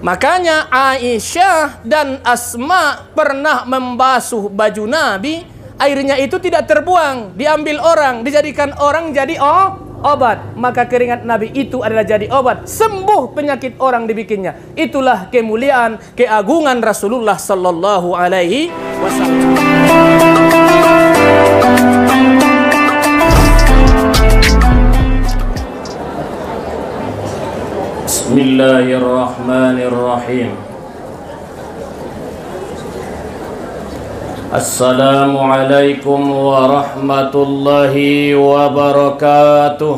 Makanya Aisyah dan Asma pernah membasuh baju Nabi, airnya itu tidak terbuang, diambil orang, dijadikan orang jadi oh, obat. Maka keringat Nabi itu adalah jadi obat, sembuh penyakit orang dibikinnya. Itulah kemuliaan, keagungan Rasulullah sallallahu alaihi wasallam. بسم الله الرحمن الرحيم. السلام عليكم ورحمة الله وبركاته.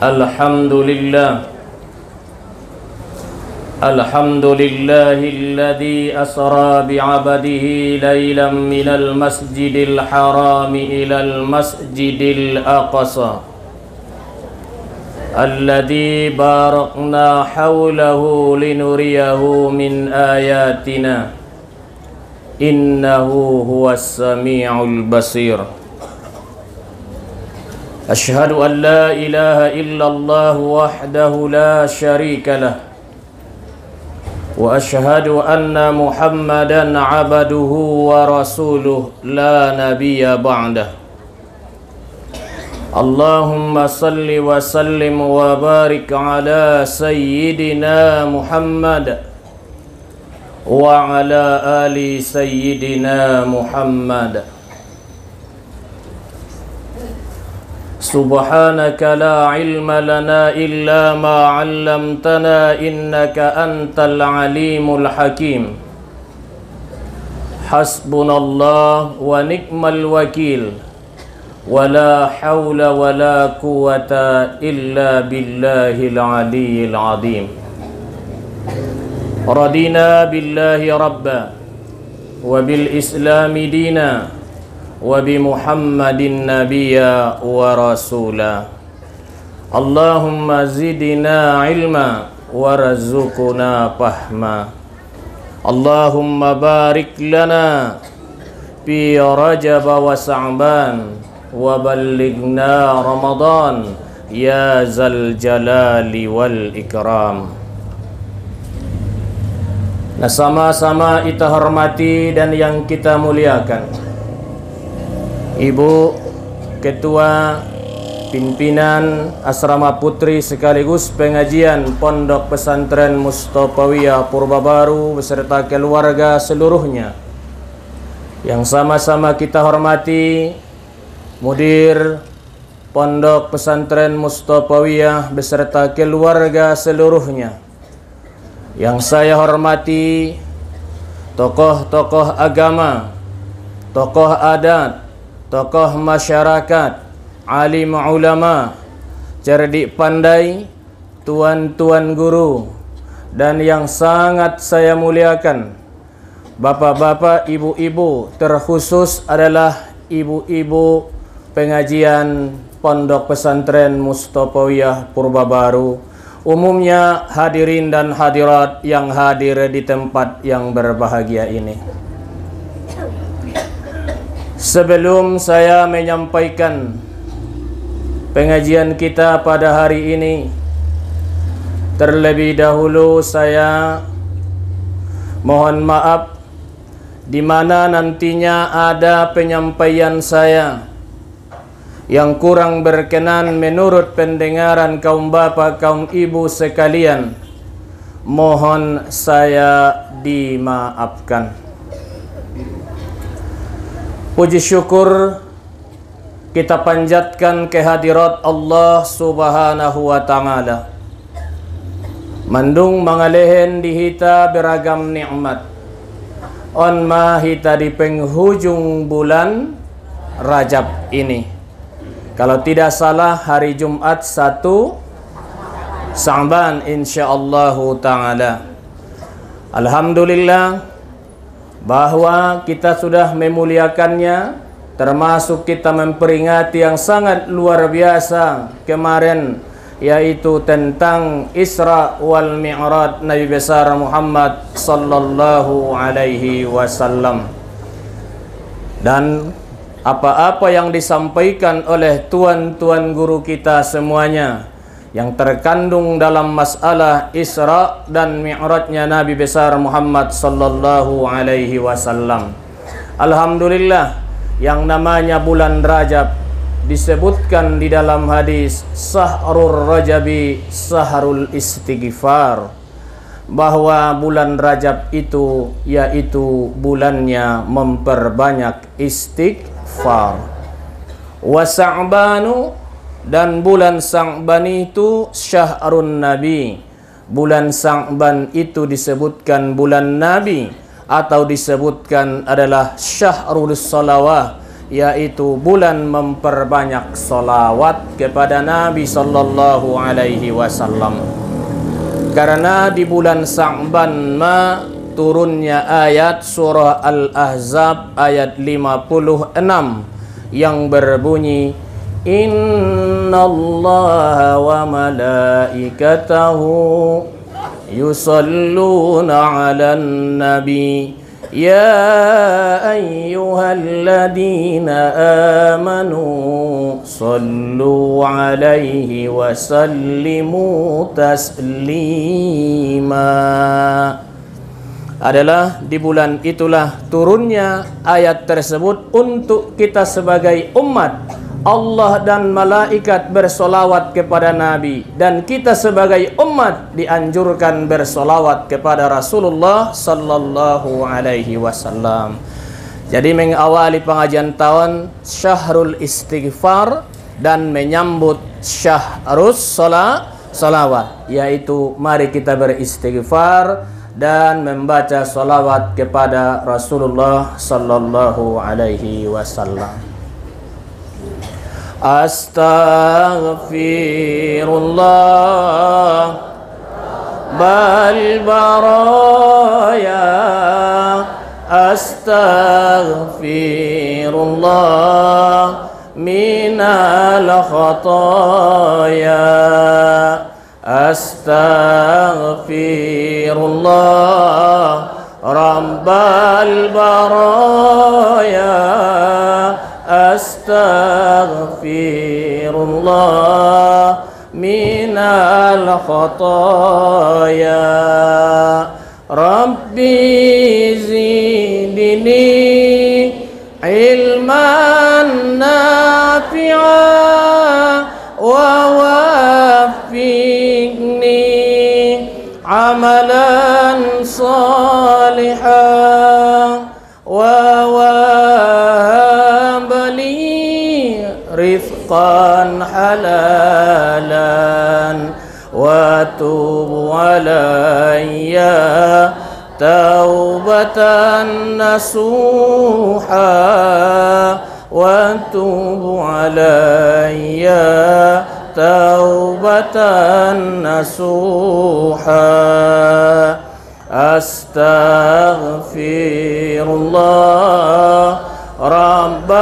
الحمد لله. الحمد لله الذي أسرى بعبده ليلا من المسجد الحرام إلى المسجد الأقصى. الذي باركنا حوله لنريه من آياتنا. إنه هو السميع البصير. أشهد أن لا إله إلا الله وحده لا شريك له. وأشهد أن محمدا عبده ورسوله لا نبي بعده. اللهم صل وسلم وبارك على سيدنا محمد وعلى آل سيدنا محمد. سبحانك لا علم لنا إلا ما علمتنا إنك أنت العليم الحكيم حسبنا الله ونعم الوكيل ولا حول ولا قوة إلا بالله العلي العظيم رضينا بالله ربا وبالإسلام دينا وبمحمد نبيا ورسولا. اللهم زدنا علما وارزقنا فهما. اللهم بارك لنا في رجب وسعبان وبلغنا رمضان. يا ذا الجلال والإكرام. Nah sama-sama kita hormati dan yang kita muliakan. Ibu Ketua Pimpinan Asrama Putri sekaligus pengajian Pondok Pesantren Mustafawiyah Purba Baru beserta keluarga seluruhnya. Yang sama-sama kita hormati Mudir Pondok Pesantren Mustafawiyah beserta keluarga seluruhnya. Yang saya hormati tokoh-tokoh agama tokoh adat tokoh masyarakat, alim ulama, cerdik pandai, tuan-tuan guru, dan yang sangat saya muliakan, bapak-bapak, ibu-ibu, terkhusus adalah ibu-ibu pengajian Pondok Pesantren Mustafawiyah Purba Baru, umumnya hadirin dan hadirat yang hadir di tempat yang berbahagia ini. Sebelum saya menyampaikan pengajian kita pada hari ini Terlebih dahulu saya mohon maaf di mana nantinya ada penyampaian saya yang kurang berkenan menurut pendengaran kaum bapak kaum ibu sekalian. Mohon saya dimaafkan Puji syukur kita panjatkan kehadirat Allah Subhanahu wa taala. Mandung mangalehen dihita beragam nikmat. On ma hita di penghujung bulan Rajab ini. Kalau tidak salah hari Jumat 1 Sa'ban insyaallah taala. Alhamdulillah bahwa kita sudah memuliakannya termasuk kita memperingati yang sangat luar biasa kemarin yaitu tentang Isra wal Mi'raj Nabi besar Muhammad sallallahu alaihi wasallam. Dan apa-apa yang disampaikan oleh tuan-tuan guru kita semuanya yang terkandung dalam masalah Isra dan Mi'rajnya Nabi besar Muhammad sallallahu alaihi wasallam. Alhamdulillah yang namanya bulan Rajab disebutkan di dalam hadis Sahrul Rajabi Sahrul Istighfar bahwa bulan Rajab itu yaitu bulannya memperbanyak istighfar. Wa Sa'banu dan bulan Sa'ban itu syahrun Nabi. Bulan Sa'ban itu disebutkan bulan Nabi atau disebutkan adalah syahrul salawah yaitu bulan memperbanyak salawat kepada Nabi sallallahu alaihi wasallam. Karena di bulan Sa'ban ma turunnya ayat surah Al-Ahzab ayat 56 yang berbunyi Inna Allah wa malaikatahu yusalluna ala nabi يا أيها الذين آمنوا صلوا عليه وسلموا تسليما adalah di bulan itulah turunnya ayat tersebut untuk kita sebagai umat Allah dan malaikat bersolawat kepada Nabi dan kita sebagai umat dianjurkan bersolawat kepada Rasulullah Sallallahu Alaihi Wasallam. Jadi mengawali pengajian tahun Syahrul Istighfar dan menyambut Syahrus Salat Salawat yaitu mari kita beristighfar dan membaca salawat kepada Rasulullah Sallallahu Alaihi Wasallam. أستغفر الله. بل برايا أستغفر الله من الخطايا. أستغفر الله. رب البرايا أستغفر الله من الخطايا. ربي زدني علما نافعا ووفقني عملا صالحا. رزقا حلالا وتوب علي توبة نصوحا وتوب علي توبة نصوحا. أستغفر الله رب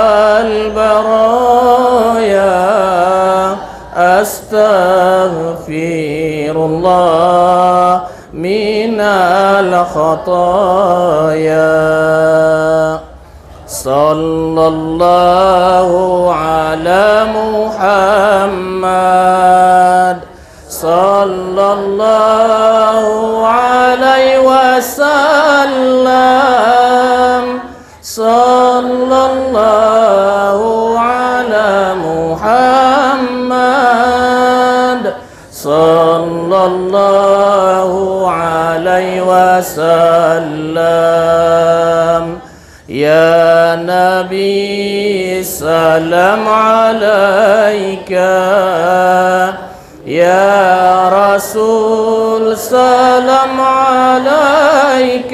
البرايا أستغفر الله من الخطايا. صلى الله على محمد. صلى الله عليه وسلم. الله عليه وسلم. يا نبي سلام عليك. يا رسول سلام عليك.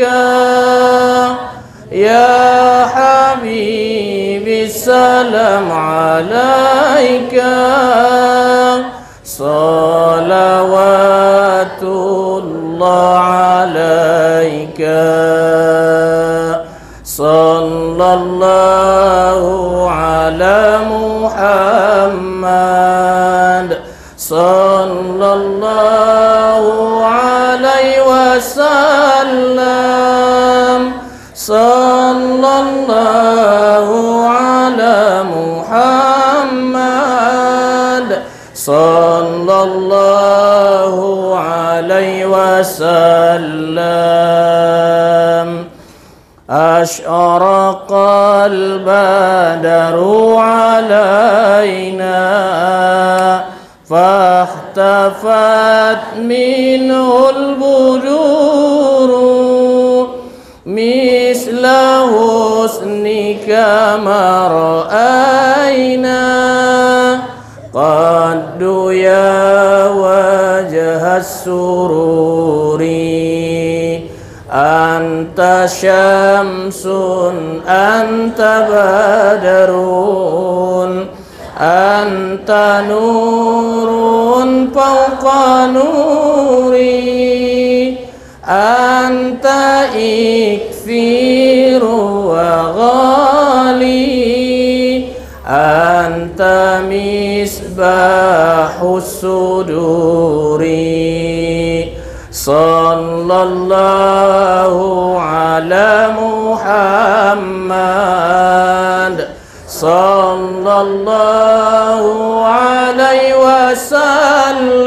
يا حبيبي السلام عليك. وسلم. أشرق البدر علينا. فاختفت منه البدور مثل حسنك ما رأينا. قد يا السرور أنت شمس أنت بدر أنت نور فوق نوري أنت إكثير وغالي أنت مصباح الصدور صلى الله على محمد صلى الله عليه وسلم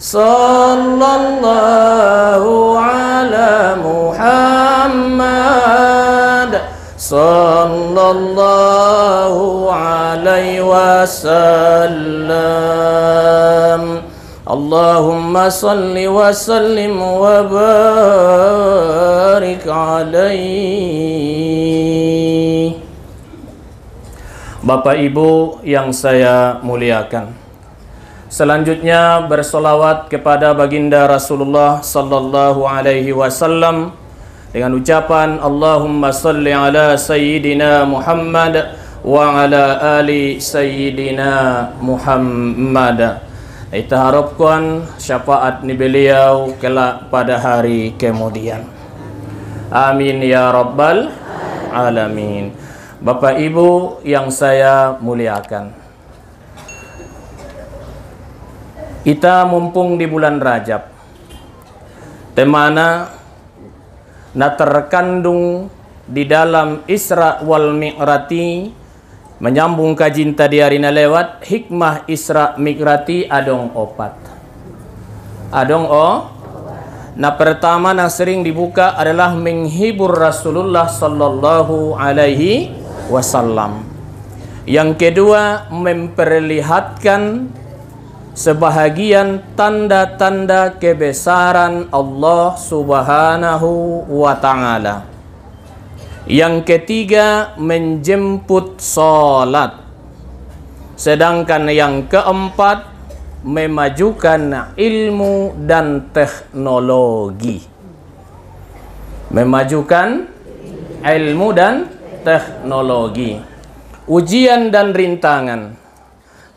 صلى الله على محمد صلى الله عليه وسلم اللهم صل وسلم وبارك عليه Bapak Ibu yang saya muliakan. Selanjutnya bersolawat kepada baginda Rasulullah sallallahu alaihi wasallam dengan ucapan Allahumma salli ala sayyidina Muhammad ala ali sayyidina Muhammad. Kita harapkan syafaat ni beliau kelak pada hari kemudian. Amin ya rabbal alamin. Bapak Ibu yang saya muliakan. Kita mumpung di bulan Rajab. Temana na terkandung di dalam Isra wal Mi'rati menyambung kajin tadi hari lewat hikmah Isra Mi'rati adong opat. Adong o Nah pertama yang sering dibuka adalah menghibur Rasulullah sallallahu alaihi wasallam. Yang kedua memperlihatkan sebahagian tanda-tanda kebesaran Allah Subhanahu wa taala. Yang ketiga menjemput salat. Sedangkan yang keempat memajukan ilmu dan teknologi. Memajukan ilmu dan teknologi. Ujian dan rintangan.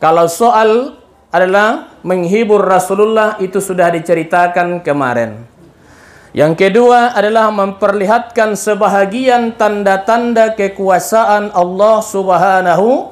Kalau soal adalah menghibur Rasulullah itu sudah diceritakan kemarin. Yang kedua adalah memperlihatkan sebahagian tanda-tanda kekuasaan Allah Subhanahu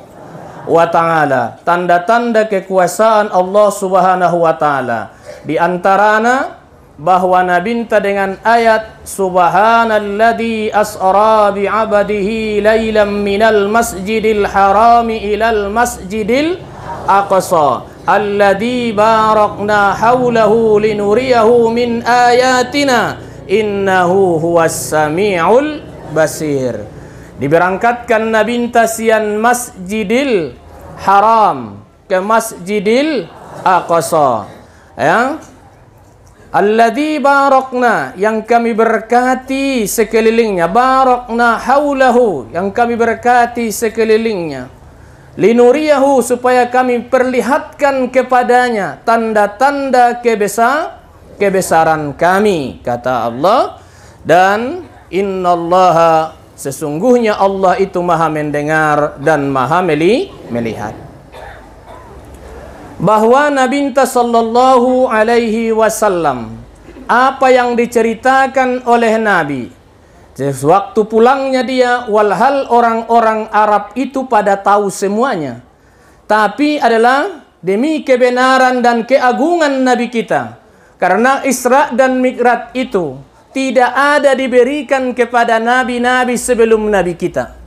wa taala. Tanda-tanda kekuasaan Allah Subhanahu wa taala. Di antaranya bahwa nabinta dengan ayat subhanalladzi asra bi 'abdihi lailan minal masjidil harami ilal masjidil aqsa alladzi barakna haulahu linuriyahu min ayatina innahu huwas samiul basir diberangkatkan nabinta sian masjidil haram ke masjidil aqsa. Ya. Alladhi barakna yang kami berkati sekelilingnya. Barakna haulahu yang kami berkati sekelilingnya linuriyahu supaya kami perlihatkan kepadanya tanda-tanda kebesar kebesaran kami kata Allah. Dan innallaha sesungguhnya Allah itu maha mendengar dan maha melihat. Bahwa Nabi sallallahu alaihi wasallam apa yang diceritakan oleh Nabi waktu pulangnya dia walhal orang-orang Arab itu pada tahu semuanya. Tapi adalah demi kebenaran dan keagungan Nabi kita. Karena Isra dan Mi'raj itu tidak ada diberikan kepada nabi-nabi sebelum nabi kita.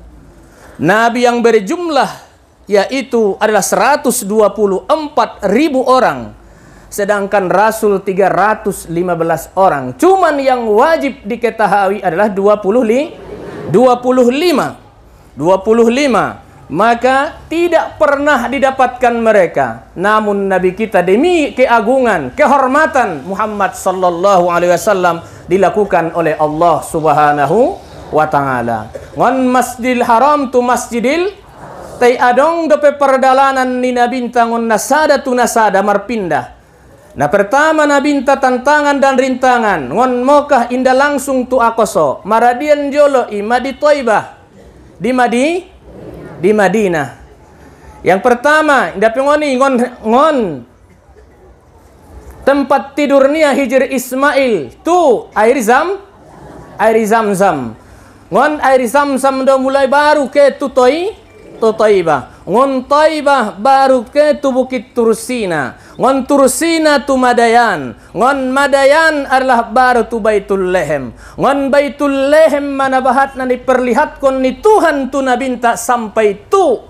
Nabi yang berjumlah yaitu adalah 124 ribu orang sedangkan Rasul 315 orang. Cuman yang wajib diketahui adalah 20 25. 25. Maka tidak pernah didapatkan mereka. Namun Nabi kita demi keagungan, kehormatan Muhammad sallallahu alaihi wasallam dilakukan oleh Allah Subhanahu wa taala. Ngon Masjidil Haram tu Masjidil tai adong dope perdalanan ni nabintangon nasada tu nasada marpindah Nah pertama na binta tantangan dan rintangan ngon mokah indah langsung tu akoso. Maradian jolo ima di Toibah. Di Madi? Di Madinah. Yang pertama indah pengoni ngon ngon tempat tidurnya hijr Ismail. Tu air zam? Air zam zam ngon air zam zam do mulai baru ke tu Toibah ngon Toibah baru ke tu bukit Tursina Ngon tursina tu madayan. Ngon madayan adalah baru tu baitul lehem. Ngon baitul lehem mana bahat na diperlihatkan ni Tuhan tu nabinta sampai tu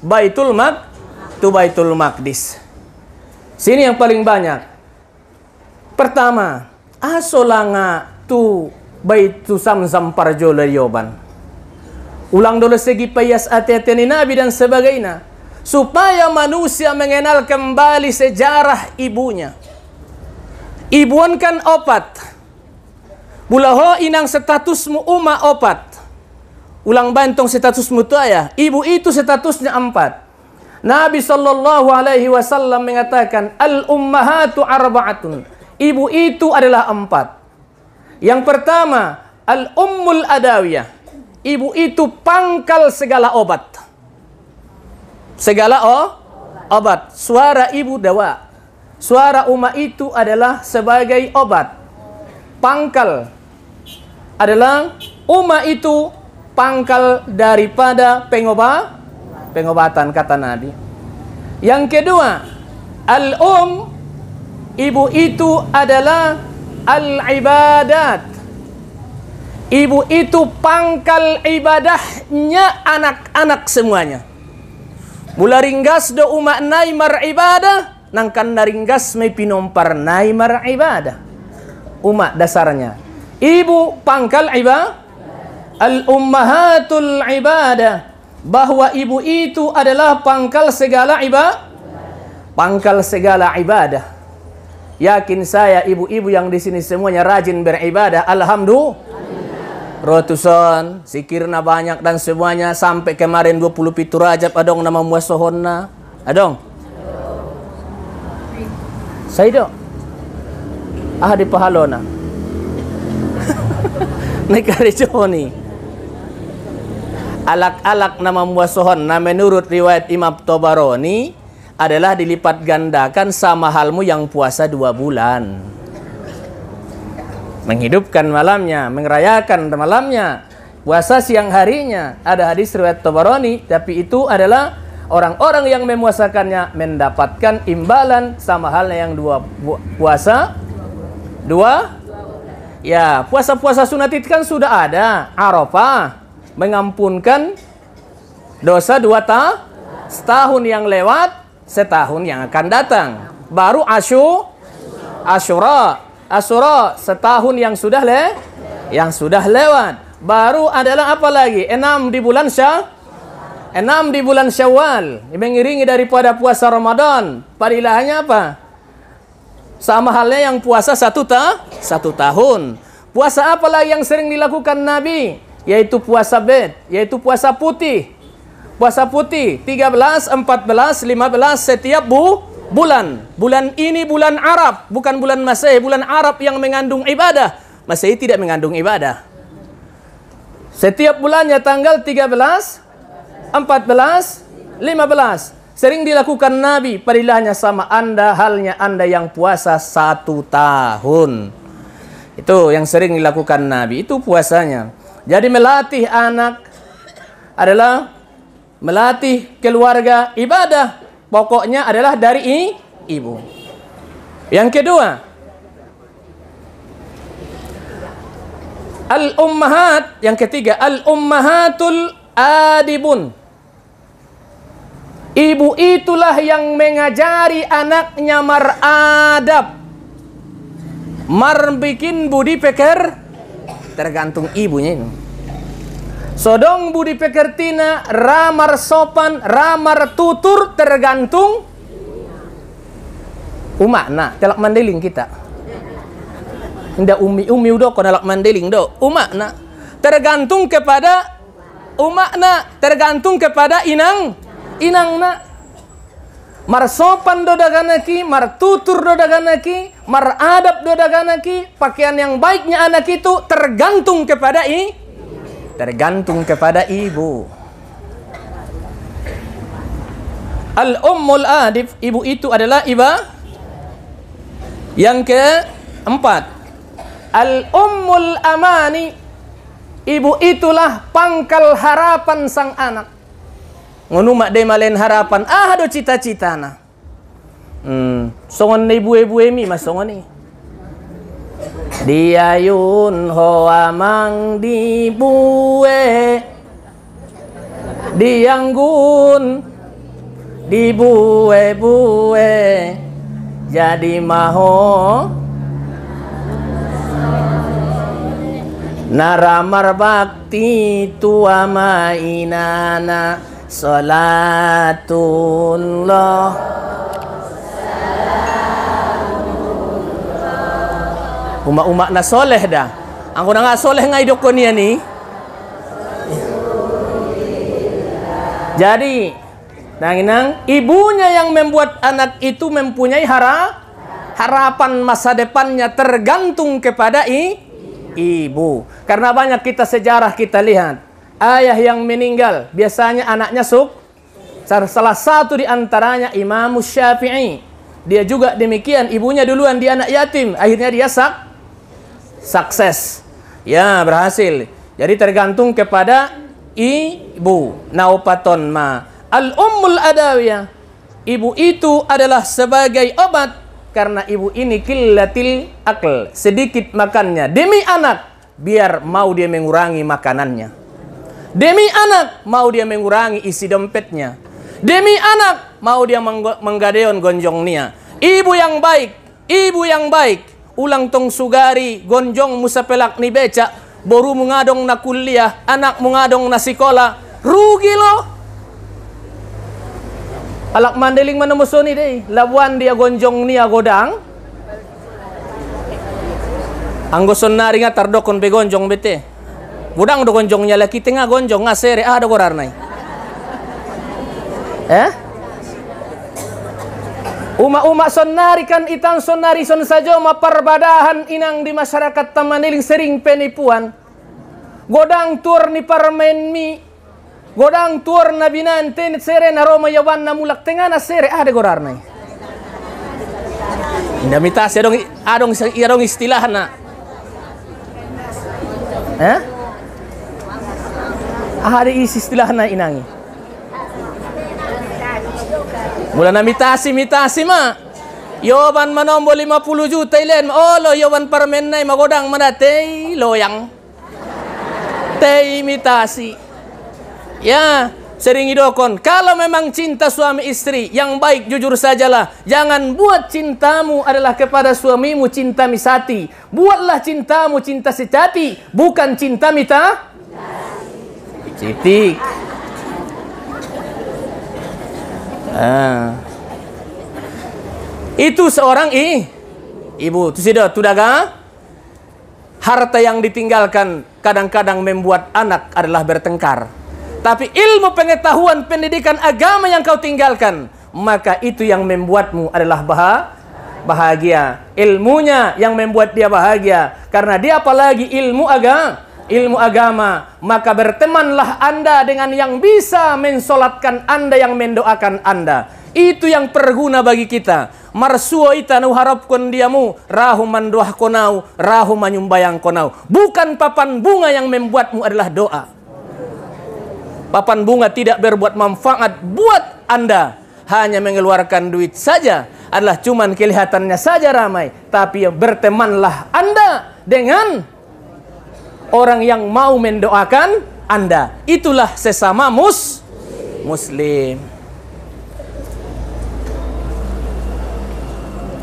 baitul mak tu baitul makdis. Sini yang paling banyak. Pertama, asolanga tu baitu samsam parjola yoban. Ulang dulu segi payas ati-ati Nabi dan sebagainya supaya manusia mengenal kembali sejarah ibunya. Ibuan kan opat. Bulaho inang statusmu uma opat. Ulang bantong statusmu tu ya. Ibu itu statusnya empat. Nabi sallallahu alaihi wasallam mengatakan al ummahatu arba'atun. Ibu itu adalah empat. Yang pertama al ummul adawiyah. Ibu itu pangkal segala obat segala oh, obat. Suara ibu dawa. Suara umat itu adalah sebagai obat. Pangkal adalah umat itu pangkal daripada pengobat pengobatan kata Nabi. Yang kedua, al-um ibu itu adalah al-ibadat. Ibu itu pangkal ibadahnya anak-anak semuanya. Mula ringgas do umak nai mar ibadah, nangkan naringgas may pinompar nai mar ibadah. Umak dasarnya. Ibu pangkal ibadah, al ummahatul ibadah. Bahwa ibu itu adalah pangkal segala ibadah. Pangkal segala ibadah. Yakin saya ibu-ibu yang di sini semuanya rajin beribadah. Alhamdulillah. Rotuson, sikirna banyak dan semuanya sampai kemarin 20 pitu rajab adong nama muasohonna. Adong. Saido. Ah di pahalona. Nekari Joni. Alak-alak nama muasohon na menurut riwayat Imam Tobaroni adalah dilipat gandakan sama halmu yang puasa dua bulan menghidupkan malamnya, mengerayakan malamnya, puasa siang harinya. Ada hadis riwayat Tabarani, tapi itu adalah orang-orang yang memuasakannya mendapatkan imbalan sama halnya yang dua puasa dua ya puasa-puasa sunat itu kan sudah ada Arafah mengampunkan dosa dua ta setahun yang lewat setahun yang akan datang baru asyu asyura Asura setahun yang sudah le yang sudah lewat. Baru adalah apa lagi? Enam di bulan Syawal. Enam di bulan Syawal. Mengiringi daripada puasa Ramadan. Padilahnya apa? Sama halnya yang puasa satu ta satu tahun. Puasa apa lagi yang sering dilakukan Nabi? Yaitu puasa bed, yaitu puasa putih. Puasa putih 13, 14, 15 setiap bu bulan. Bulan ini bulan Arab, bukan bulan Masehi, bulan Arab yang mengandung ibadah. Masehi tidak mengandung ibadah. Setiap bulannya tanggal 13, 14, 15. Sering dilakukan Nabi, padilahnya sama Anda, halnya Anda yang puasa satu tahun. Itu yang sering dilakukan Nabi, itu puasanya. Jadi melatih anak adalah melatih keluarga ibadah pokoknya adalah dari i, ibu. Yang kedua, al-ummahat, yang ketiga al-ummahatul adibun. Ibu itulah yang mengajari anaknya maradab. Mar bikin budi peker tergantung ibunya ini. Sodong budi pekertina, ramar sopan, ramar tutur tergantung umak nak telak mandeling kita. Indah umi umi udah kau telak mandeling do umak nak tergantung kepada umak nak tergantung kepada inang inang na mar sopan do daganaki, mar tutur do daganaki, mar adab do daganaki, pakaian yang baiknya anak itu tergantung kepada i, tergantung kepada ibu. Al ummul adif, ibu itu adalah iba. Yang keempat, al ummul amani, ibu itulah pangkal harapan sang anak ngono mak de malen harapan ah do cita-cita na hmm songon ibu-ibu emi mas songon ni Diayun hoa mang di bue. Dianggun di bue-bue Jadi maho. Naramar bakti tua mainana Salatullah Umak-umak na soleh dah. Aku na nga soleh nga idok ko niya ni. Jadi Nanginang Ibunya yang membuat anak itu mempunyai hara Harapan masa depannya tergantung kepada i, ibu. Karena banyak kita sejarah kita lihat ayah yang meninggal biasanya anaknya suk salah satu di antaranya Imam Syafi'i. Dia juga demikian ibunya duluan dia anak yatim akhirnya dia sak sukses. Ya berhasil. Jadi tergantung kepada ibu. Naupaton ma. Al ummul adawiyah. Ibu itu adalah sebagai obat. Karena ibu ini killatil akal. Sedikit makannya demi anak. Biar mau dia mengurangi makanannya. Demi anak mau dia mengurangi isi dompetnya. Demi anak mau dia menggadeon gonjongnya. Ibu yang baik, ibu yang baik. Ulang tong sugari, gonjong musapelak ni beca. Boru mengadong na kuliah, anak mengadong na sekolah. Rugi lo. Alak mandeling mana musoni deh. Labuan dia gonjong nia godang. Anggoson nari nga tardokon be gonjong bete. Budang do gonjongnya lagi tengah gonjong ngasere ah do gorar nai. Eh? Uma-uma sonari kan itan sonari son saja ma perbadahan inang di masyarakat Tamaniling sering penipuan. Godang tur ni parmen mi. Godang tur na binante ni sere na Roma yawan na mulak tengah na sere ah de gorar nai. Indah mitas ya dong adong adong istilah na. Eh? Ahari isi istilah na inangi. Mula na mitasi mitasi ma. Yoban manombo 50 juta ilen. Olo yoban parmen na magodang mana tei loyang. Tei mitasi. Ya, sering idokon. Kalau memang cinta suami istri yang baik jujur sajalah. Jangan buat cintamu adalah kepada suamimu cinta misati. Buatlah cintamu cinta sejati, bukan cinta mita Citik. Ah. Itu seorang i, ibu. Itu sudah tudaga. Harta yang ditinggalkan kadang-kadang membuat anak adalah bertengkar. Tapi ilmu pengetahuan pendidikan agama yang kau tinggalkan, maka itu yang membuatmu adalah bahagia. Ilmunya yang membuat dia bahagia. Karena dia apalagi ilmu agama ilmu agama, maka bertemanlah Anda dengan yang bisa mensolatkan Anda, yang mendoakan Anda. Itu yang perguna bagi kita. Marsuo itanu harapkan diamu, rahu mandoah konau, rahu manyumbayang konau. Bukan papan bunga yang membuatmu adalah doa. Papan bunga tidak berbuat manfaat buat Anda. Hanya mengeluarkan duit saja adalah cuman kelihatannya saja ramai. Tapi bertemanlah Anda dengan orang yang mau mendoakan Anda. Itulah sesama mus muslim.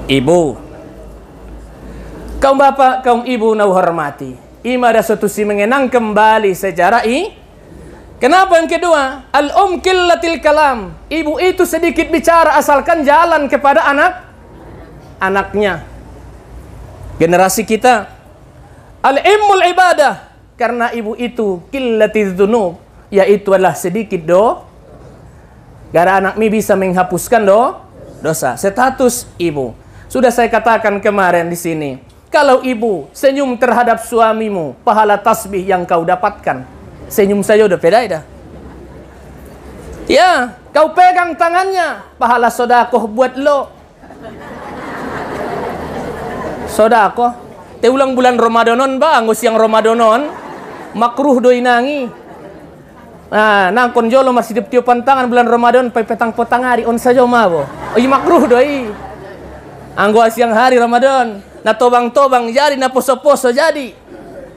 Ibu. Kaum bapak, kaum ibu nau hormati. Ima ada satu si mengenang kembali sejarah ini. Kenapa yang kedua? Al um kalam. Ibu itu sedikit bicara asalkan jalan kepada anak anaknya. Generasi kita al-immul ibadah karena ibu itu killatil dzunub yaitu adalah sedikit do gara anak mi bisa menghapuskan do dosa status ibu sudah saya katakan kemarin di sini kalau ibu senyum terhadap suamimu, pahala tasbih yang kau dapatkan. Senyum saja udah beda dah. Ya, kau pegang tangannya, pahala sodakoh buat lo. Sodakoh. Te ulang bulan ba, anggo siang Ramadanon, makruh doi nangi. Nah, nang kon jolo masih tiupan tangan bulan Ramadan, pai petang potang hari on saja mabo. Oh, makruh doi. Anggo siang hari Ramadan, na tobang-tobang jadi na poso-poso jadi.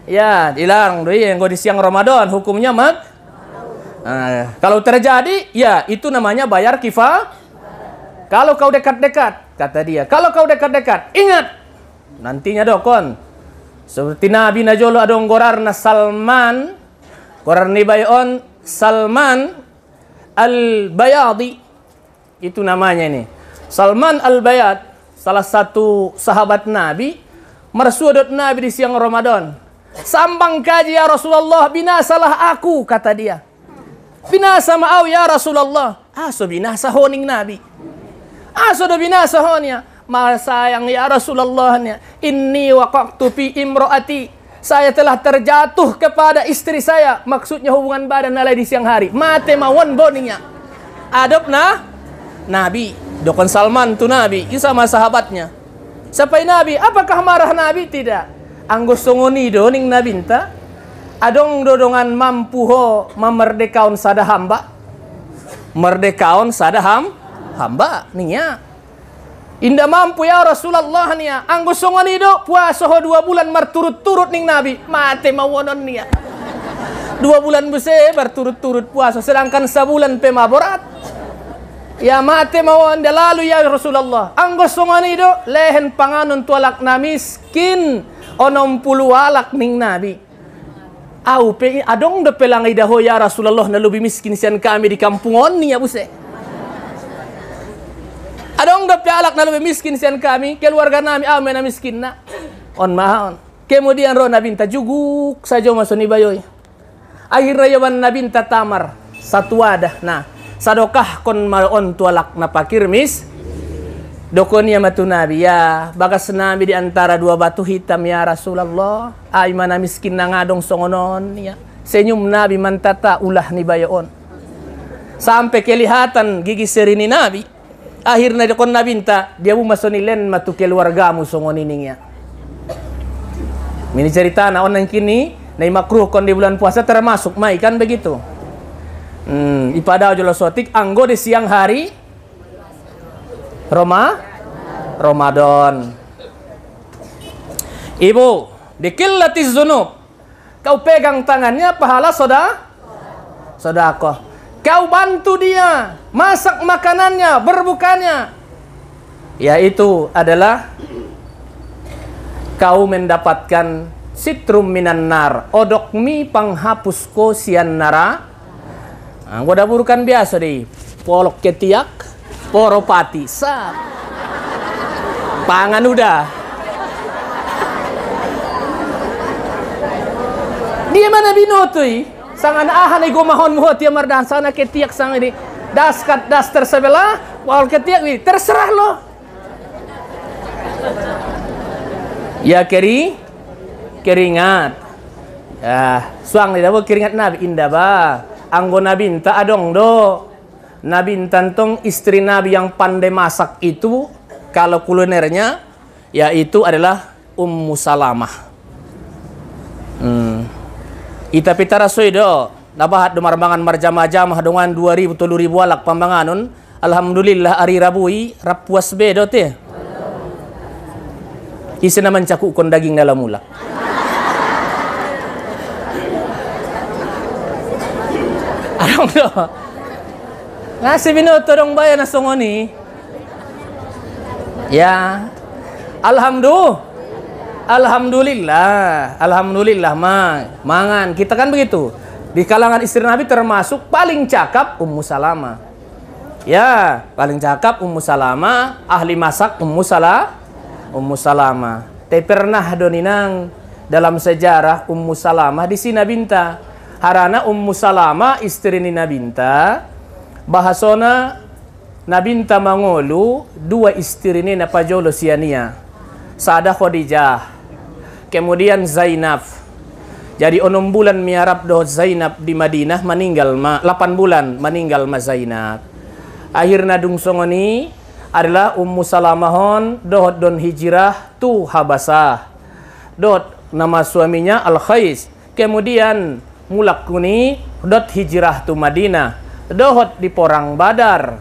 Ya dilarang doi yang di siang Ramadan hukumnya mak nah, kalau terjadi ya itu namanya bayar kifa. Kalau kau dekat-dekat kata dia. Kalau kau dekat-dekat ingat nantinya dokon seperti Nabi Najolo adong gorarna Salman gorarni bayon Salman al-Bayadi itu namanya ini Salman al-Bayad salah satu sahabat Nabi mersuadot Nabi di siang Ramadan. Sambang kaji ya Rasulullah, binasalah aku, kata dia. Binasa ma'au ya Rasulullah. Aso binasa honing Nabi. Aso do binasa. Sayang ya Rasulullah. Inni waqaqtu fi imro'ati. Saya telah terjatuh kepada istri saya. Maksudnya hubungan badan nalai di siang hari. Mate mawon boningnya. Adop na Nabi. Dokon Salman tu Nabi, itu sama sahabatnya. Sampai Nabi, apakah marah Nabi? Tidak. Anggo songoni doning Nabi entah. Adong dodongan mampu ho memerdekaun sada hamba. Merdekaun sada ham, hamba. Indah mampu ya Rasulullah niya. Anggo songoni do puasa ho dua bulan berturut-turut ning Nabi. Mate mawonon niya. Dua bulan bese berturut-turut puasa sedangkan sebulan pemaborat. Ya mate mawon lalu ya Rasulullah. Anggo songani do lehen panganon tualak na miskin onom puluh alak ning nabi. Au pe adong de pelang idaho ya Rasulullah na lebih miskin sian kami di kampungon ni ya buse. Adong de alak na lebih miskin sian kami keluarga nami ame na miskin na. On mahon. Kemudian roh nabinta juguk saja masuk bayoy. Akhirnya yawan nabinta tamar satu wadah. Nah, sadokah kon maon tualak na pakirmis dokon ya matu nabi ya bagas nabi di antara dua batu hitam ya Rasulullah mana miskin na ngadong songonon ya senyum nabi mantata ulah ni bayon sampai kelihatan gigi serini nabi akhirnya dokon nabi minta dia bu masonilen matu keluargamu songonininya ini cerita na onan kini na makruh kon di bulan puasa termasuk mai kan begitu Hmm, ipada sotik anggo di siang hari Roma Ramadan. Ibu, dikillati zunub. Kau pegang tangannya pahala soda sodako. Kau bantu dia masak makanannya, berbukanya. Yaitu adalah kau mendapatkan sitrum minan nar, odok mi penghapus ko sian nara Ah, gua dapur kan biasa deh. Polok ketiak, poropati, sap. Pangan udah. Dia mana binotui? Sangan ahan ego mahon muho tia mardan sana ketiak sang ini. Daskat das tersebelah, wal ketiak ini terserah lo. Ya keri, keringat. Ya, suang di dapur keringat nabi indah ba anggo nabi tak adong do nabi tantong istri nabi yang pandai masak itu kalau kulinernya yaitu adalah Ummu Salamah hmm. Ita pitara do nabahat do marbangan marjama-jama dengan 2000 ribu alak pambanganon alhamdulillah ari rabui rapuas bedo te isi naman cakuk kon daging dalam mulak Anong do? Nga si minuto dong bayan na sungoni. Ya, Alhamdulillah. Alhamdulillah. Alhamdulillah, ma. Mangan. Kita kan begitu. Di kalangan istri Nabi termasuk paling cakap Ummu Salama. Ya, paling cakap Ummu Salama, ahli masak Ummu Salah, Ummu Salama. Tapi pernah doninang dalam sejarah Ummu Salama di sini Binta. Harana Ummu Salama istri ni Nabinta bahasona Nabinta mangolu dua istri ni na pajolo siania. Sada Khadijah. Kemudian Zainab. Jadi onom bulan miarap do Zainab di Madinah meninggal ma 8 bulan meninggal ma Zainab. Akhirnya dung songoni adalah Ummu Salamahon dohot don hijrah tu Habasah. Dot nama suaminya Al Khais. Kemudian mulak kuni dot hijrah tu Madinah. Dohot di porang Badar.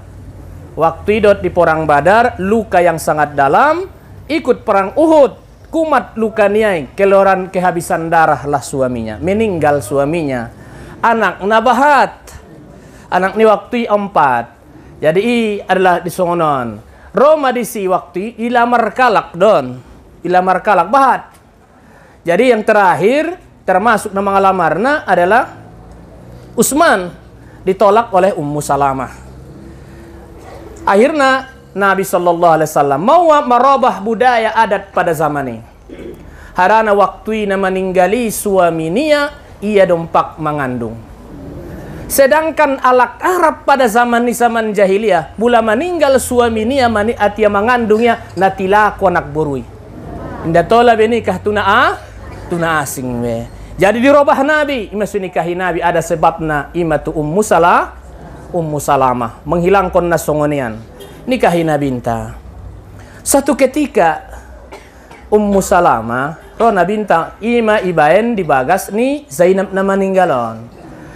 Waktu dot di porang Badar, luka yang sangat dalam, ikut perang Uhud. Kumat luka niai, keluaran kehabisan darah lah suaminya. Meninggal suaminya. Anak nabahat. Anak ni waktu empat. Jadi i adalah di songonon. Roma di si waktu ilamar kalak don. Ilamar kalak bahat. Jadi yang terakhir termasuk nama ngalamarna adalah Usman ditolak oleh Ummu Salamah. Akhirnya Nabi Shallallahu Alaihi Wasallam mau merubah budaya adat pada zaman ini. Harana waktu ini meninggali suaminya, ia dompak mengandung. Sedangkan alak Arab pada zaman ini zaman jahiliyah, bula meninggal suaminya mani atia mengandungnya natila anak burui. Inda tola benikah tuna a, tuna asing we. Jadi dirubah Nabi, ima nikahi Nabi ada sebabna ima tu ummu salah, ummu salamah menghilangkan nasongonian nikahi Nabinta. Satu ketika Ummu Salama, roh Nabinta ima ibaen di bagas ni Zainab na maninggalon.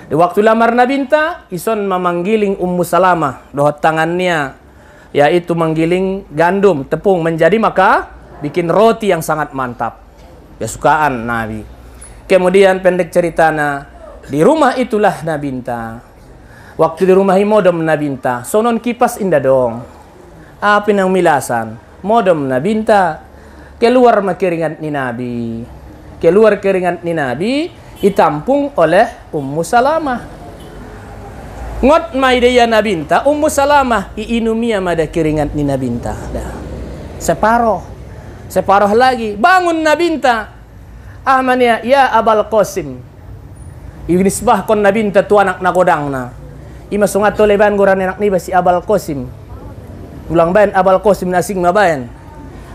Di waktu lamar Nabinta, ison memanggiling Ummu Salama dohot tangannya yaitu menggiling gandum, tepung menjadi maka bikin roti yang sangat mantap. Ya sukaan Nabi. Kemudian pendek ceritana, di rumah itulah Nabinta. Waktu di rumah modem Nabinta, sonon kipas indah dong api ng milasan. Modom na binta. Keluar makeringat ni Nabi. Keluar keringat ni Nabi, itampung oleh Ummu Salamah. Ngot maideya nabinta, Ummu Salamah iinumia mada keringat ni nabinta. Dah. Separoh. Separoh lagi. Bangun nabinta. Ahmania, ya Abal Qasim. Inisbah kon nabinta tu anak nakodang na. Ima sungat leban goran enak ni si Abal Qasim ulang bayan Abal Qasim nasing mabayan.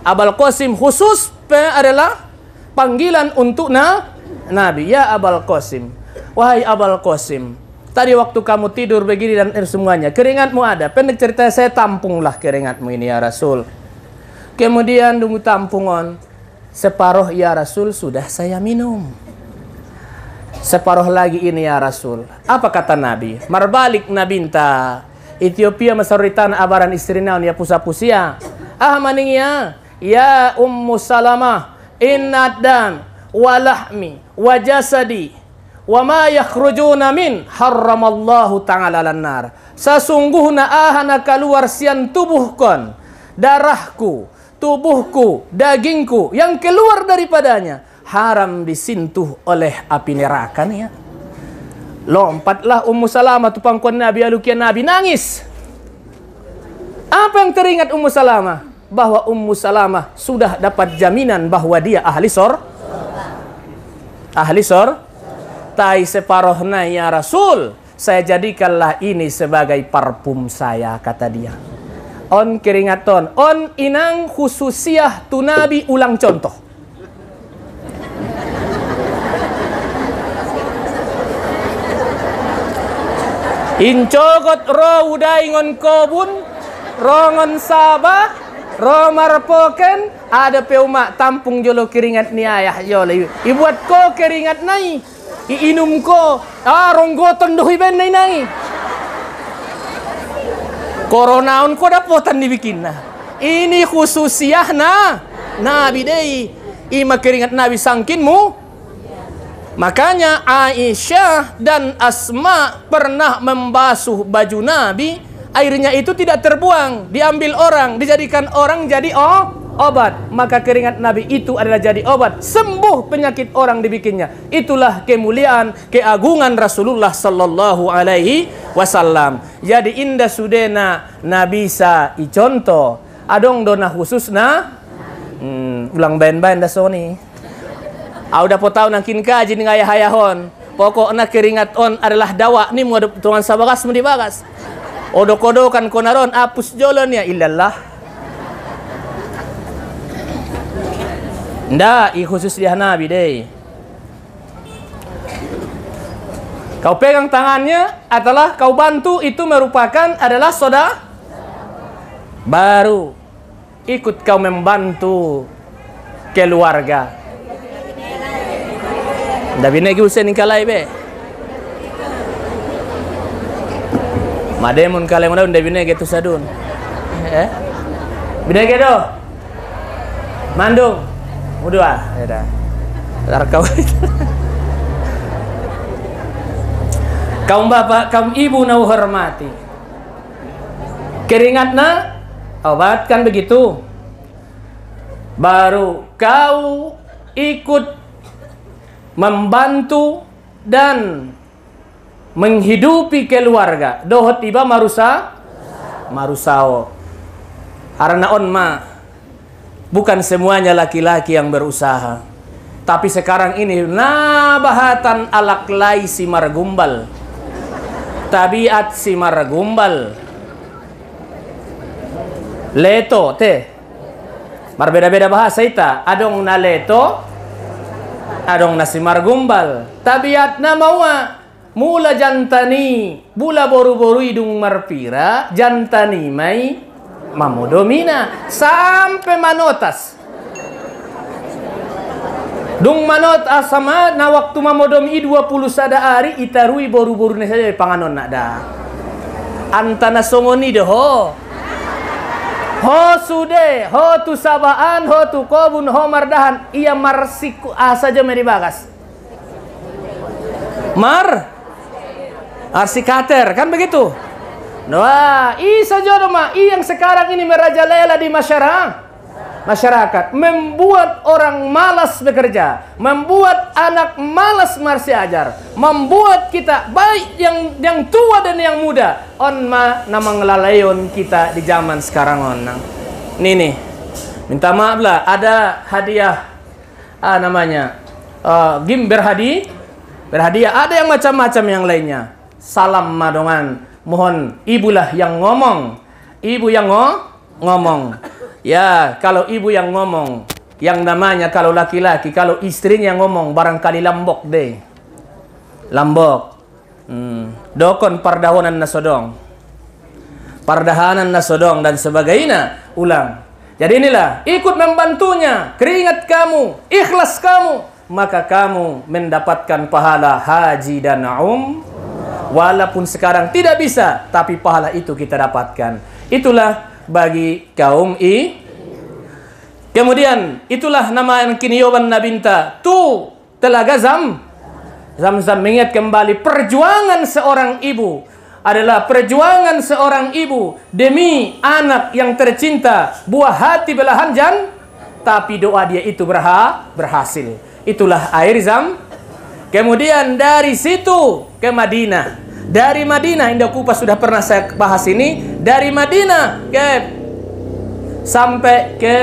Abal Qasim khusus adalah panggilan untuk na Nabi. Ya Abal Qasim. Wahai Abal Qasim. Tadi waktu kamu tidur begini dan semuanya. Keringatmu ada. Pendek cerita saya tampunglah keringatmu ini ya Rasul. Kemudian tunggu tampungon. Separuh ya Rasul sudah saya minum. Separuh lagi ini ya Rasul. Apa kata Nabi? Marbalik Nabinta. Ethiopia masaritan abaran istrina ya pusa-pusia. Ah maningya ya ummu salamah inna dan walahmi wa jasadi wa ma yakhrujuna min haramallahu ta'ala lannar. Sesungguhnya ahana keluar sian tubuhkon darahku tubuhku dagingku yang keluar daripadanya haram disintuh oleh api neraka nih ya. Lompatlah Ummu Salamah tu pangkuan Nabi alukian Nabi nangis. Apa yang teringat Ummu Salamah? Bahwa Ummu Salamah sudah dapat jaminan bahwa dia ahli sor. Ahli sor. Tai separohna ya Rasul. Saya jadikanlah ini sebagai parfum saya kata dia. On keringaton, on inang khususiah tu Nabi ulang contoh. Incogot ro udai ngon kobun, rongon sabah, ro marpoken, ada peuma tampung jolo keringat ni ayah jolo. Ibuat ko keringat nai, iinum ko, ah ronggoton dohi ben nai nai. Koronaon ko dapotan dibikin na. Ini khususiah na, nabi dei, ima keringat nabi sangkinmu, Makanya Aisyah dan Asma pernah membasuh baju Nabi, airnya itu tidak terbuang, diambil orang, dijadikan orang jadi oh obat. Maka keringat Nabi itu adalah jadi obat. Sembuh penyakit orang dibikinnya. Itulah kemuliaan keagungan Rasulullah sallallahu alaihi wasallam. Jadi indah sudena Nabi sa iconto. Adong dona khususna hmm, ulang bain-bain dah soni ah udah po tahu nangkin kaji nih ayah hayahon pokoknya keringat on adalah dawa. Nih mau tuan sabagas mau dibagas. Odok-odokan konaron apus jolon ya. Illallah Nda, i khusus dia Nabi deh. Kau pegang tangannya adalah kau bantu itu merupakan adalah soda baru. Ikut kau membantu keluarga. Nda binegi usen kalai be. Mademun kalai mana nda binegi tu sadun. Eh? Binegi do. Mandung. Udah, ya dah. kau kaum bapak, kaum ibu nau hormati. Keringatna obat kan begitu. Baru kau ikut membantu dan menghidupi keluarga. Dohot tiba marusa marusao. Karena on ma Bukan semuanya laki-laki yang berusaha. Tapi sekarang ini nabahatan alaklai si margumbal. Tabiat si margumbal. Leto te. Berbeda-beda bahasa ita. Adong na leto. Adong na si margumbal. Tabiat na mawa. Mula jantani. Bula boru-boru idung marpira. Jantani mai mamodomina sampai manotas Dung manot asama na waktu mamodomi 20 sada hari itarui boru-boru saja panganon nak dah. Antana songoni deh ho. Sude, ho tu sabaan, ho tu kobun, ho mardahan. Ia marsiku a saja meri bagas. Mar arsikater kan begitu? Wah, isa jorma, yang sekarang ini merajalela di masyarakat. Masyarakat membuat orang malas bekerja, membuat anak malas marsi ajar, membuat kita baik yang yang tua dan yang muda on ma nama ngelalayon kita di zaman sekarang on. Nih nih, minta maaf lah, ada hadiah ah namanya uh, gim berhadi berhadiah, ada yang macam-macam yang lainnya. Salam madongan mohon ibulah yang ngomong. Ibu yang ngo ngomong. Ya, kalau ibu yang ngomong, yang namanya kalau laki-laki, kalau istrinya ngomong barangkali lambok deh. Lambok. Hmm. Dokon pardahonan nasodong. Pardahanan nasodong dan sebagainya. Ulang. Jadi inilah, ikut membantunya, keringat kamu, ikhlas kamu, maka kamu mendapatkan pahala haji dan um Walaupun sekarang tidak bisa, tapi pahala itu kita dapatkan. Itulah bagi kaum I. Kemudian itulah nama yang kini Yoban Nabinta. Tu telaga Zam. Zam-Zam mengingat kembali perjuangan seorang ibu adalah perjuangan seorang ibu demi anak yang tercinta, buah hati belahan jan, tapi doa dia itu berha berhasil. Itulah air Zam. Kemudian dari situ ke Madinah. Dari Madinah, Indah Kupas sudah pernah saya bahas ini. Dari Madinah ke sampai ke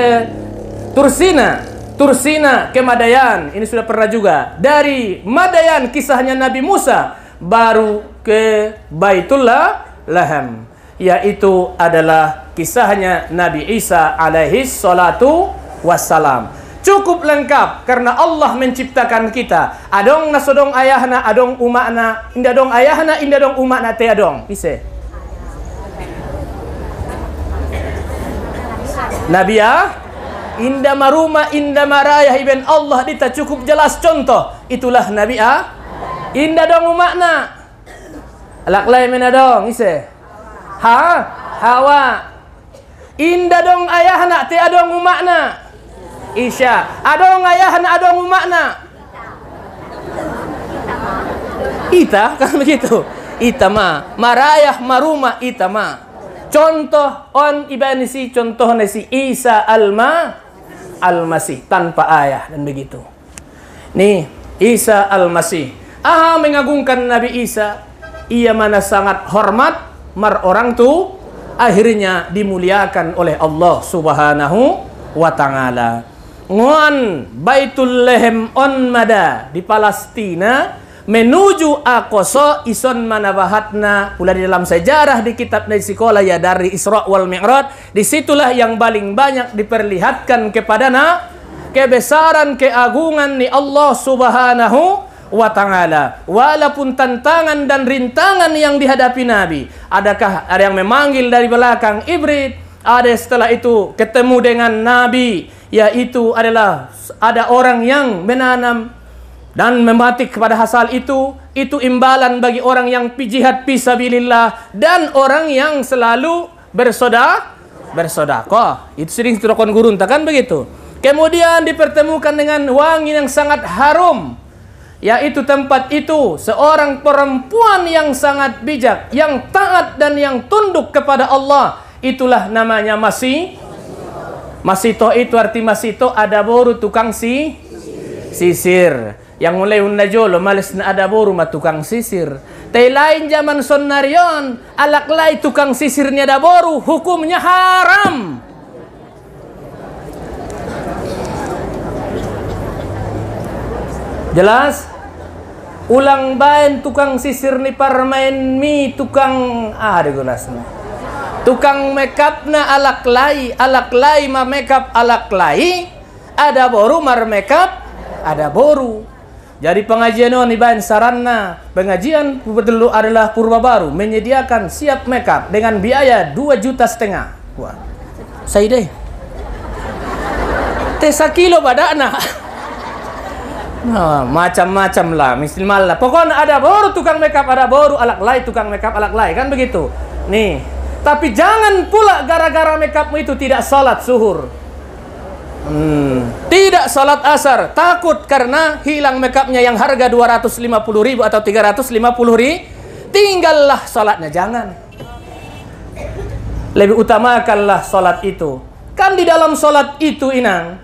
Tursina. Tursina ke Madayan. Ini sudah pernah juga. Dari Madayan kisahnya Nabi Musa. Baru ke Baitullah Laham. Yaitu adalah kisahnya Nabi Isa alaihi salatu wassalam cukup lengkap karena Allah menciptakan kita. Adong nasodong ayahna, adong umakna, indah dong ayahna, indah dong umakna te adong. Bisa. Nabi ya, indah maruma, indah marayah iben Allah dita cukup jelas contoh. Itulah Nabi ya. Indah dong umakna. Alak lain mana dong, ise. Ha? Hawa. Indah dong ayahna, te adong umakna. Isya. Ada orang ayah, ada orang makna. Ita kan begitu. Ita ma. Marayah maruma ita ma. Contoh on ibanisi contoh nasi Isa alma Al-Masih tanpa ayah dan begitu. Nih, Isa Al-Masih. Aha mengagungkan Nabi Isa. Ia mana sangat hormat mar orang tu akhirnya dimuliakan oleh Allah Subhanahu wa taala. Ngon Baitul Lehem on Mada di Palestina menuju Aqsa ison manabahatna. Pula di dalam sejarah di kitab dari sekolah ya dari Isra wal Mi'raj. Di situlah yang paling banyak diperlihatkan kepadana kebesaran keagungan ni Allah Subhanahu wa taala. Walaupun tantangan dan rintangan yang dihadapi Nabi adakah ada yang memanggil dari belakang ibrit ada setelah itu ketemu dengan Nabi yaitu adalah ada orang yang menanam dan membatik kepada hasal itu itu imbalan bagi orang yang jihad fisabilillah dan orang yang selalu bersoda bersodakoh. Itu sering turun gurun kan begitu? Kemudian dipertemukan dengan wangi yang sangat harum yaitu tempat itu seorang perempuan yang sangat bijak yang taat dan yang tunduk kepada Allah. Itulah namanya masih masito itu arti masito ada boru tukang si sisir yang mulai unda jolo males na ada boru tukang sisir. Tay lain zaman sonarion, alak lay tukang sisirnya ada boru, hukumnya haram. Jelas? Ulang bain tukang sisir ni parmain mi tukang ah ada gulasnya. Tukang makeup na alak lay, alak lay ma makeup alak lay, ada boru mar makeup, ada boru. Jadi pengajian ini bahan saranna pengajian betul adalah purba baru menyediakan siap makeup dengan biaya 2 juta setengah. Wah. Saya deh. Tesa kilo badana. Nah, macam-macam lah, misal lah. Pokoknya ada baru tukang makeup, ada baru alak lay tukang makeup alak lay kan begitu. Nih, tapi jangan pula gara-gara makeupmu itu tidak salat suhur. Hmm. Tidak salat asar, takut karena hilang makeupnya yang harga 250 ribu atau 350 ribu. Tinggallah salatnya, jangan. Lebih utamakanlah salat itu. Kan di dalam salat itu inang,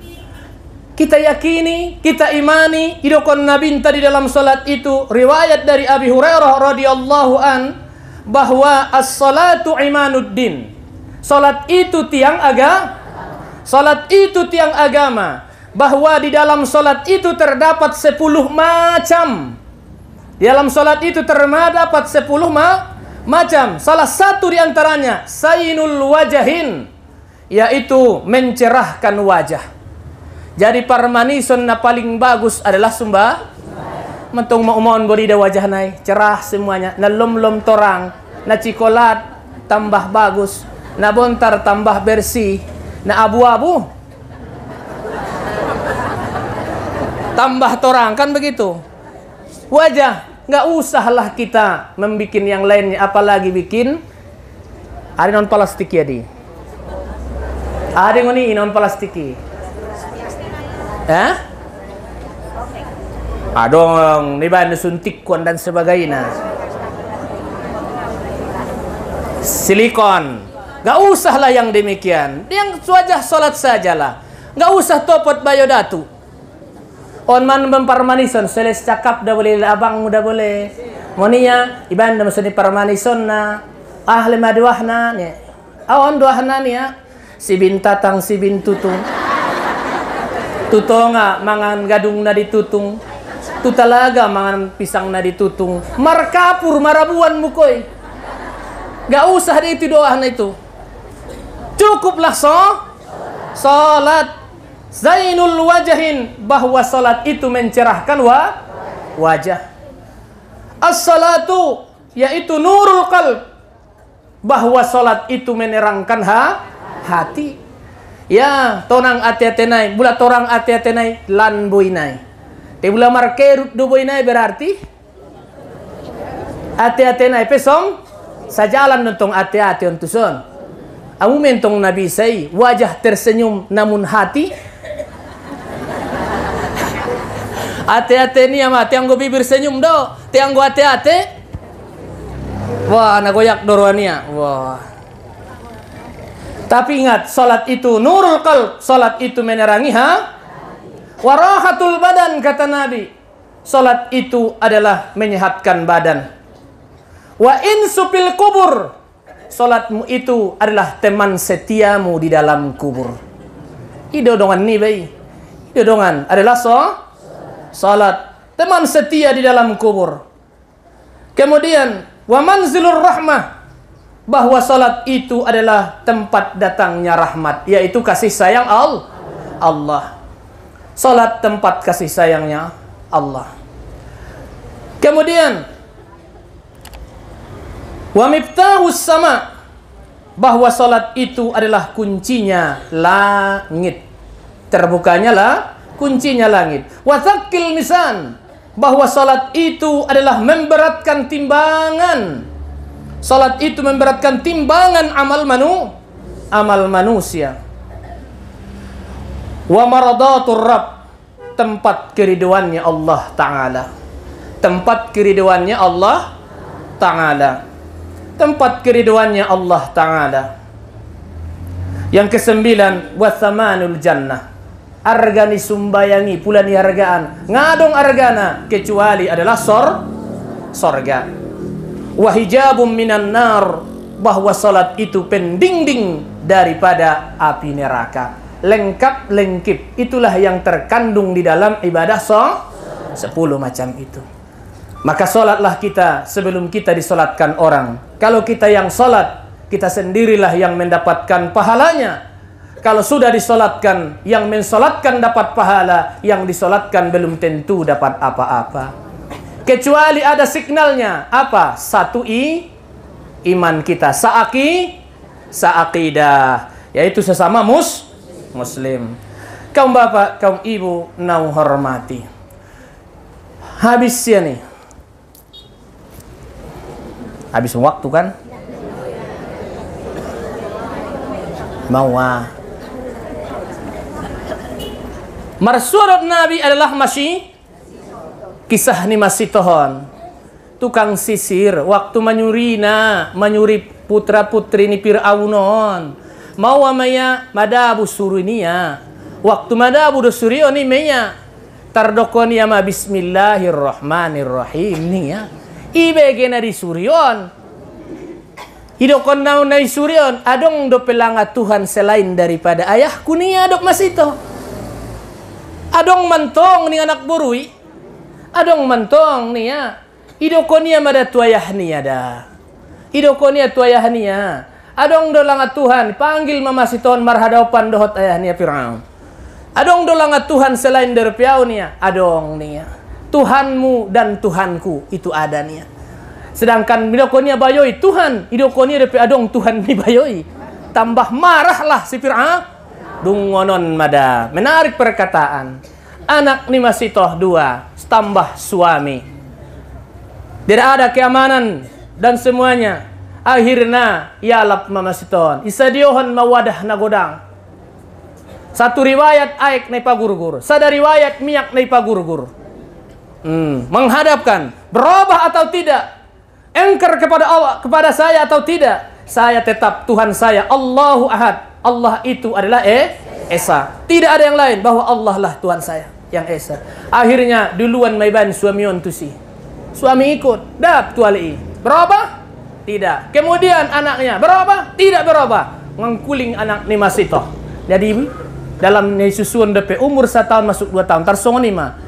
kita yakini, kita imani, idokon Nabi di dalam salat itu riwayat dari Abi Hurairah radhiyallahu an bahwa as-salatu imanuddin. Salat itu tiang agama Salat itu tiang agama. Bahwa di dalam salat itu terdapat sepuluh macam. Di dalam salat itu terdapat sepuluh ma macam. Salah satu di antaranya sainul wajahin yaitu mencerahkan wajah. Jadi parmanison na paling bagus adalah sumba mentong maumon bodi da wajah nai. Cerah semuanya. Na lom lom torang. Na cikolat tambah bagus. Na bontar tambah bersih. Na abu-abu. Tambah torang kan begitu. Wajah nggak usahlah kita membuat yang lainnya. Apalagi bikin ada non plastik ya di? Ada yang ini non plastik. Eh adong nih bahan suntik dan sebagainya silikon Gak usahlah yang demikian. Yang wajah salat sajalah. Gak usah topot bayodatu. On man memparmanison, seles cakap dah boleh, abang muda boleh. Monia, iban dah mesti parmanison na. Ahli maduahna ni. Awan duahna ni ya. Si bintatang si bintutung. Tutonga mangan gadung na ditutung. Tu talaga mangan pisang na ditutung. Markapur marabuan mukoy. Gak usah di itu doa na itu. Cukuplah so salat zainul wajahin bahwa salat itu mencerahkan wa wajah. As-salatu yaitu nurul qalb bahwa salat itu menerangkan ha hati. Ya, tonang ati-ati nai, bula torang ati-ati nai lan nai. Te bula markerut do nai berarti ati-ati nai pesong sajalan nentong ati-ati ontuson. Amu mentong Nabi say, wajah tersenyum namun hati. Ate-ate ni ama, tiang go bibir senyum do, tiang go ate-ate. Wah, nagoyak doroania. Wah. Tapi ingat, salat itu nurul qalb, salat itu menerangi ha? Warahatul badan kata Nabi. Salat itu adalah menyehatkan badan. Wa insupil kubur. Salatmu itu adalah teman setiamu di dalam kubur. Idodongan ni bayi. Idodongan adalah so salat teman setia di dalam kubur. Kemudian wa manzilur rahmah bahwa salat itu adalah tempat datangnya rahmat yaitu kasih sayang Allah. Salat tempat kasih sayangnya Allah. Kemudian wa miftahus sama bahwa salat itu adalah kuncinya langit. Terbukanya lah kuncinya langit. Wa tsaqqil misan bahwa salat itu adalah memberatkan timbangan Salat itu memberatkan timbangan amal manu amal manusia. Wa maradatur Rabb tempat keriduannya Allah taala. Tempat keriduannya Allah taala. Tempat keriduannya Allah taala. Yang kesembilan wasamanul jannah. Argani sumbayangi pula ni hargaan. Ngadong argana kecuali adalah sor sorga wahijabum minan nar bahwa salat itu pendingding daripada api neraka lengkap lengkip itulah yang terkandung di dalam ibadah so sepuluh macam itu. Maka solatlah kita sebelum kita disolatkan orang. Kalau kita yang solat kita sendirilah yang mendapatkan pahalanya. Kalau sudah disolatkan yang mensolatkan dapat pahala yang disolatkan belum tentu dapat apa-apa. Kecuali ada signalnya. Apa? Satu i iman kita. Saaki saakidah yaitu sesama mus muslim kaum bapak kaum ibu nau hormati habis ya nih habis waktu kan mau ah. Marsurat Nabi adalah masih Kisah ni masih tohon. Tukang sisir waktu menyurina, menyuri putra-putri ni Fir'aunon. Mau amaya madabu ya. Waktu madabu do surio ni meya. Tardokon ya ma bismillahirrahmanirrahim ni ya. Ibe gena di surion. Hidokon nau na surion. Adong do pelanga Tuhan selain daripada ayahku ni adok masito. Adong mantong ni anak burui adong mantong nih ya idokonia mada tuayah nih ada idokonia tuayah nih ya adong dolang Tuhan panggil mama siton marhadaupan dohot ayah nih Fir'aun. Adong dolang Tuhan selain dari piau nih ya adong nih ya Tuhanmu dan Tuhanku itu ada nih ya sedangkan idokonia bayoi Tuhan idokonia dari adong Tuhan nih bayoi. Tambah marahlah si Fir'aun. Dungonon mada menarik perkataan. Anak ni masih toh dua tambah suami. Tidak ada keamanan dan semuanya. Akhirnya lap mama siton. Isadiohan mawadah nagodang. Satu riwayat aik nai pagurgur. Sada riwayat minyak nai pagurgur. Hmm, menghadapkan berubah atau tidak. Engker kepada Allah kepada saya atau tidak. Saya tetap Tuhan saya Allahu Ahad. Allah itu adalah eh Esa. Tidak ada yang lain bahwa Allah lah Tuhan saya yang Esa. Akhirnya duluan Maiban suami tu si. Suami ikut. Dap tuali. Berapa? Tidak. Kemudian anaknya berapa? Tidak berapa. Ngangkuling anak ni masih toh. Jadi dalam ni susuan DP umur tahun masuk dua tahun. Tarsongon ni mah.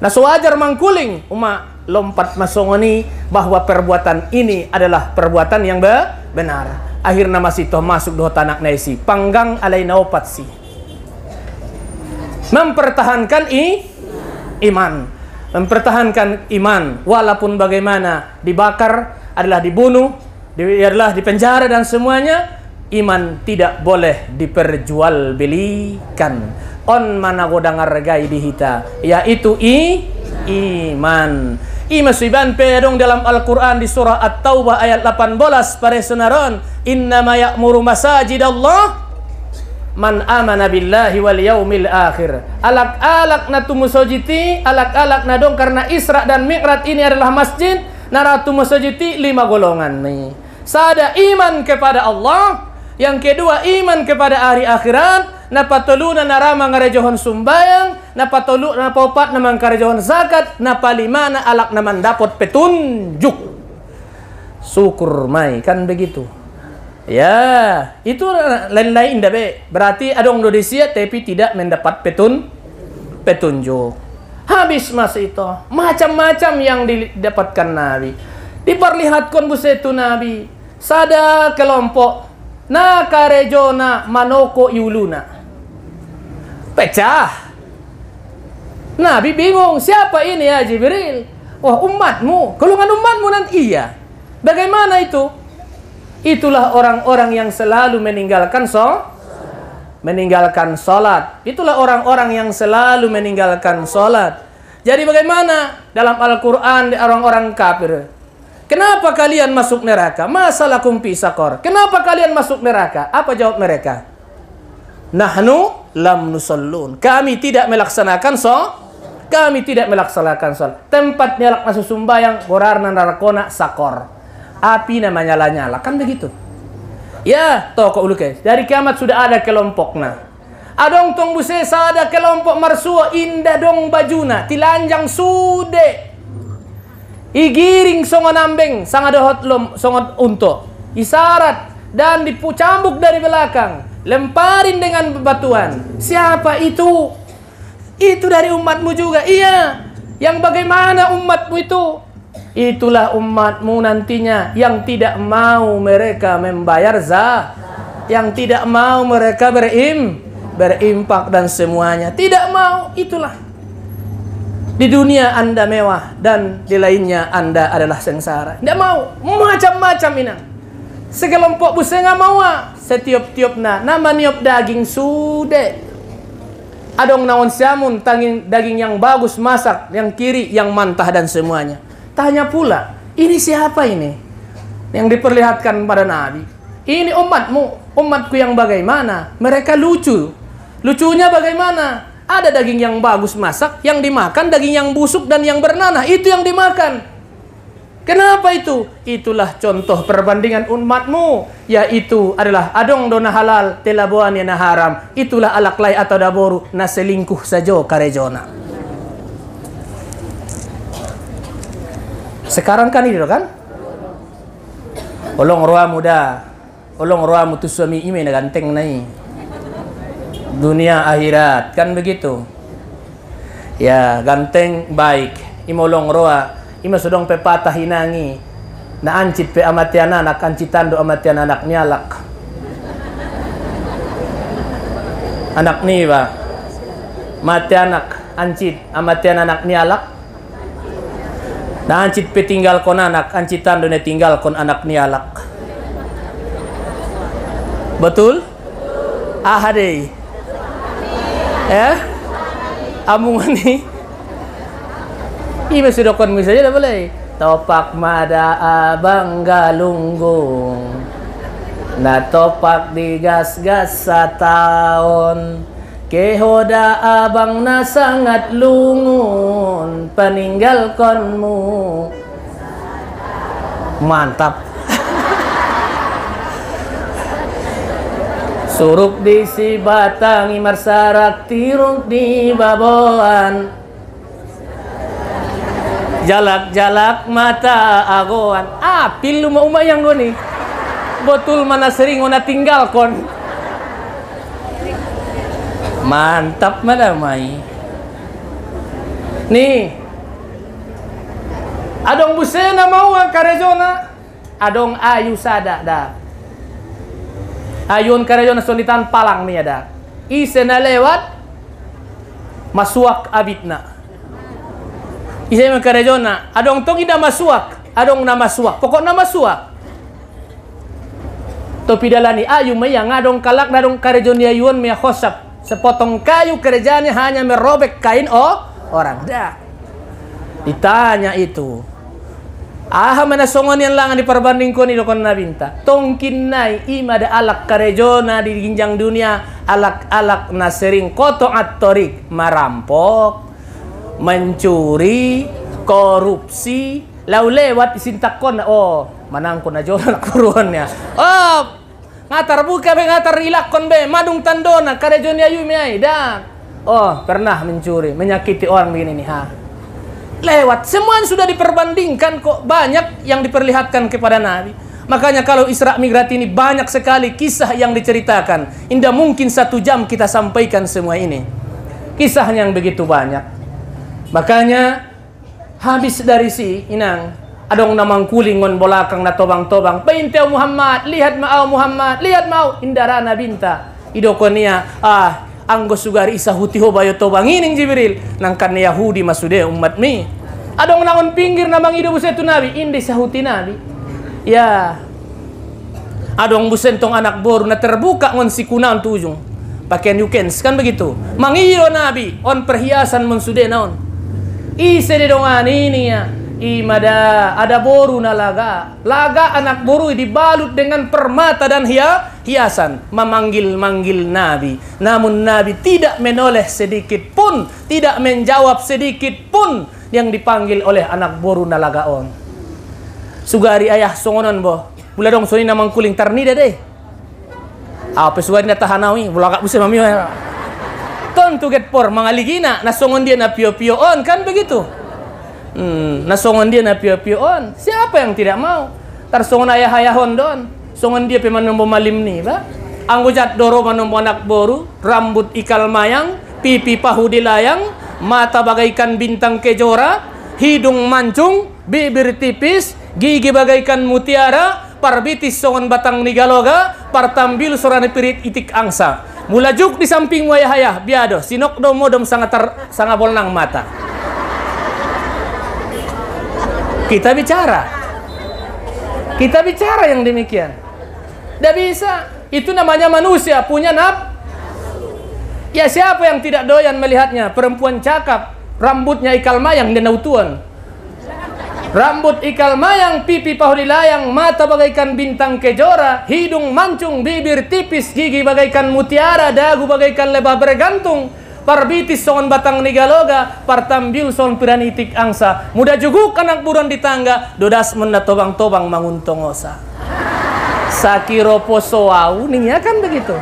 Nah sewajar mangkuling uma lompat masuk ni bahwa perbuatan ini adalah perbuatan yang be benar. Akhirnya masih toh masuk dua tanak naisi. Panggang alai naopat si mempertahankan i, iman mempertahankan iman walaupun bagaimana dibakar adalah dibunuh di, adalah dipenjara dan semuanya iman tidak boleh diperjualbelikan. On mana godang hargai yaitu i iman. Ima suiban pedong dalam Al-Quran di surah At-Taubah ayat 18 pada senaron. Innama ya'muru masajid Allah man amana billahi wal yaumil akhir. Alak-alak na tumusojiti, alak-alak na dong karena Isra dan Mi'raj ini adalah masjid, naratu musojiti lima golongan nih. Sada iman kepada Allah, Yang kedua, iman kepada hari akhirat. Napatulu na narama ngarejohon sumbayang. Napatulu na popat na mangkarejohon zakat. Napalima na alak naman dapat petunjuk. Syukur mai, kan begitu. Ya, itu lain-lain dabe. Berarti ada orang Indonesia tapi tidak mendapat petun petunjuk. Habis masa itu, macam-macam yang didapatkan Nabi. Diperlihatkan busetu Nabi. Sada kelompok na karejona manoko yuluna. Pecah. Nabi bingung, siapa ini ya Jibril? Wah umatmu, golongan umatmu nanti iya. Bagaimana itu? Itulah orang-orang yang selalu meninggalkan so meninggalkan sholat. Itulah orang-orang yang selalu meninggalkan sholat. Jadi bagaimana dalam Al-Quran orang-orang kafir? Kenapa kalian masuk neraka? Masalah kumpi sakor. Kenapa kalian masuk neraka? Apa jawab mereka? Nahnu lam nusallun. Kami tidak melaksanakan so. Kami tidak melaksanakan. Tempat nyalak masuk sumbayang, gorarna narakona sakor. Api namanya nyala-nyala. Kan begitu. Ya, toko uluke. Dari kiamat sudah ada kelompoknya. Adong tong buse ada kelompok marsua indah dong bajuna. Tilanjang sude. Igiring songon ambeng, sang ada hotlom songon unto. Isarat dan dipucambuk dari belakang. Lemparin dengan batuan. Siapa itu? Itu dari umatmu juga. Iya. Yang bagaimana umatmu itu? Itulah umatmu nantinya yang tidak mau mereka membayar zakat. Yang tidak mau mereka berim, berimpak dan semuanya. Tidak mau, itulah. Di dunia Anda mewah dan di lainnya Anda adalah sengsara. Tidak mau. Macam-macam. Sekelompok busa nggak mau. Ah. Setiap-tiap na nama niop daging sude. Adong naon siamun tanging daging yang bagus masak, yang kiri yang mantah dan semuanya. Tanya pula, ini siapa ini? Yang diperlihatkan pada Nabi. Ini umatmu, umatku yang bagaimana? Mereka lucu. Lucunya bagaimana? Ada daging yang bagus masak, yang dimakan daging yang busuk dan yang bernanah. Itu yang dimakan. Kenapa itu? Itulah contoh perbandingan umatmu. Yaitu adalah adong dona halal, telabuan yang haram. Itulah alaklai atau daboru na selingkuh sajo karejona. Sekarang kan ini kan? Olong roa muda. Olong roa mutu suami ime ganteng nai. Dunia akhirat. Kan begitu? Ya ganteng baik. Imolong roa. Ima sudong pepatah hinangi na ancit pe amatian anak ancitan do amatian anak nyalak anak ni ba. Mati anak ancit amatian anak nyalak na ancit tinggal kon anak ancitan ne tinggal kon anak nyalak betul? Ah deh ya amungan ni. Iba sudah kon misalnya dah boleh. Topak mada abang galunggung. Na topak digas-gas tahun kehoda abang na sangat lungun peninggal konmu. Mantap. Suruk di si batang imar sarak tiruk di baboan. Jalak-jalak mata agoan. Ah pilu mau yang gue nih? Betul mana sering ona tinggal kon Mantap mana mai Nih. Adong busena mau karezona Adong ayu sada dah ayun karayon solitan palang ni ada. Ise na lewat masuak abitna. Karayon na adong tong ida masuak adong na masuak. Pokok na masuak. To pidalani ayu yang adong kalak nadong karayon ni ayun may khosap sepotong kayu kerjanya hanya merobek kain oh orang dah ditanya itu Aha mana songon yang langan diperbandingkan itu kon nabinta. Tongkin nai ima ada alak karejona di ginjang dunia alak-alak nasering koto atorik merampok, mencuri, korupsi, lau lewat isintakon oh manangko na jono kuruannya. Oh ngatar buka be ngatar ilakon be. Madung tandona kare joni ayu mi ai dak oh pernah mencuri menyakiti orang begini nih ha. Lewat semua sudah diperbandingkan kok. Banyak yang diperlihatkan kepada Nabi. Makanya kalau Isra Mi'raj ini banyak sekali kisah yang diceritakan. Indah mungkin satu jam kita sampaikan semua ini. Kisahnya yang begitu banyak. Makanya habis dari si inang adong namang kulingon bolakang na tobang-tobang. Painteo Muhammad lihat mau Muhammad lihat mau indara binta. Idokonia ah anggo sugari isa huti ho bayo tobang. Ining Jibril nang kan Yahudi masude umat mi. Adong nangon pinggir namang ido busetu nabi indi sahuti nabi. Ya. Adong busentong anak boru na terbuka ngon si kunaon tujung pakaian yukens kan begitu? Mangiyo nabi on perhiasan mensude naon ise de dongan ini ya imada ada boru na laga. Anak boru dibalut dengan permata dan hia, hiasan. Memanggil-manggil Nabi. Namun Nabi tidak menoleh sedikit pun tidak menjawab sedikit pun yang dipanggil oleh anak boru na laga on. Sugari ayah songonan boh. Bula dong soni namang kuling tarnida deh apa sugari na tahanawi? Bula kak busi mami ton tuget por mangaligina. Na songon dia na pio-pio on kan begitu Hmm, nasongon dia na pio-pioon. Siapa yang tidak mau? Tarsongon ayah-ayahon don. Songon dia pemanombo malim ni, ba? Anggujat doro manombo anak boru, rambut ikal mayang, pipi pahu dilayang, mata bagaikan bintang kejora, hidung mancung, bibir tipis, gigi bagaikan mutiara, parbitis songon batang nigaloga, partambil sorane pirit itik angsa. Mulajuk di samping wayah-ayah, biado, sinok domodom sangat ter, sangat bolnang mata. Kita bicara. Kita bicara yang demikian. Tidak bisa. Itu namanya manusia punya naf. Ya siapa yang tidak doyan melihatnya? Perempuan cakap, rambutnya ikal mayang dan nautuan. Rambut ikal mayang, pipi pahu dilayang, mata bagaikan bintang kejora, hidung mancung, bibir tipis, gigi bagaikan mutiara, dagu bagaikan lebah bergantung, parbitis songon batang nigaloga partambil son piranitik angsa. Muda juguk anak buron di tangga dodas menda tobang-tobang manguntongosa sakiro posoau ya kan begitu?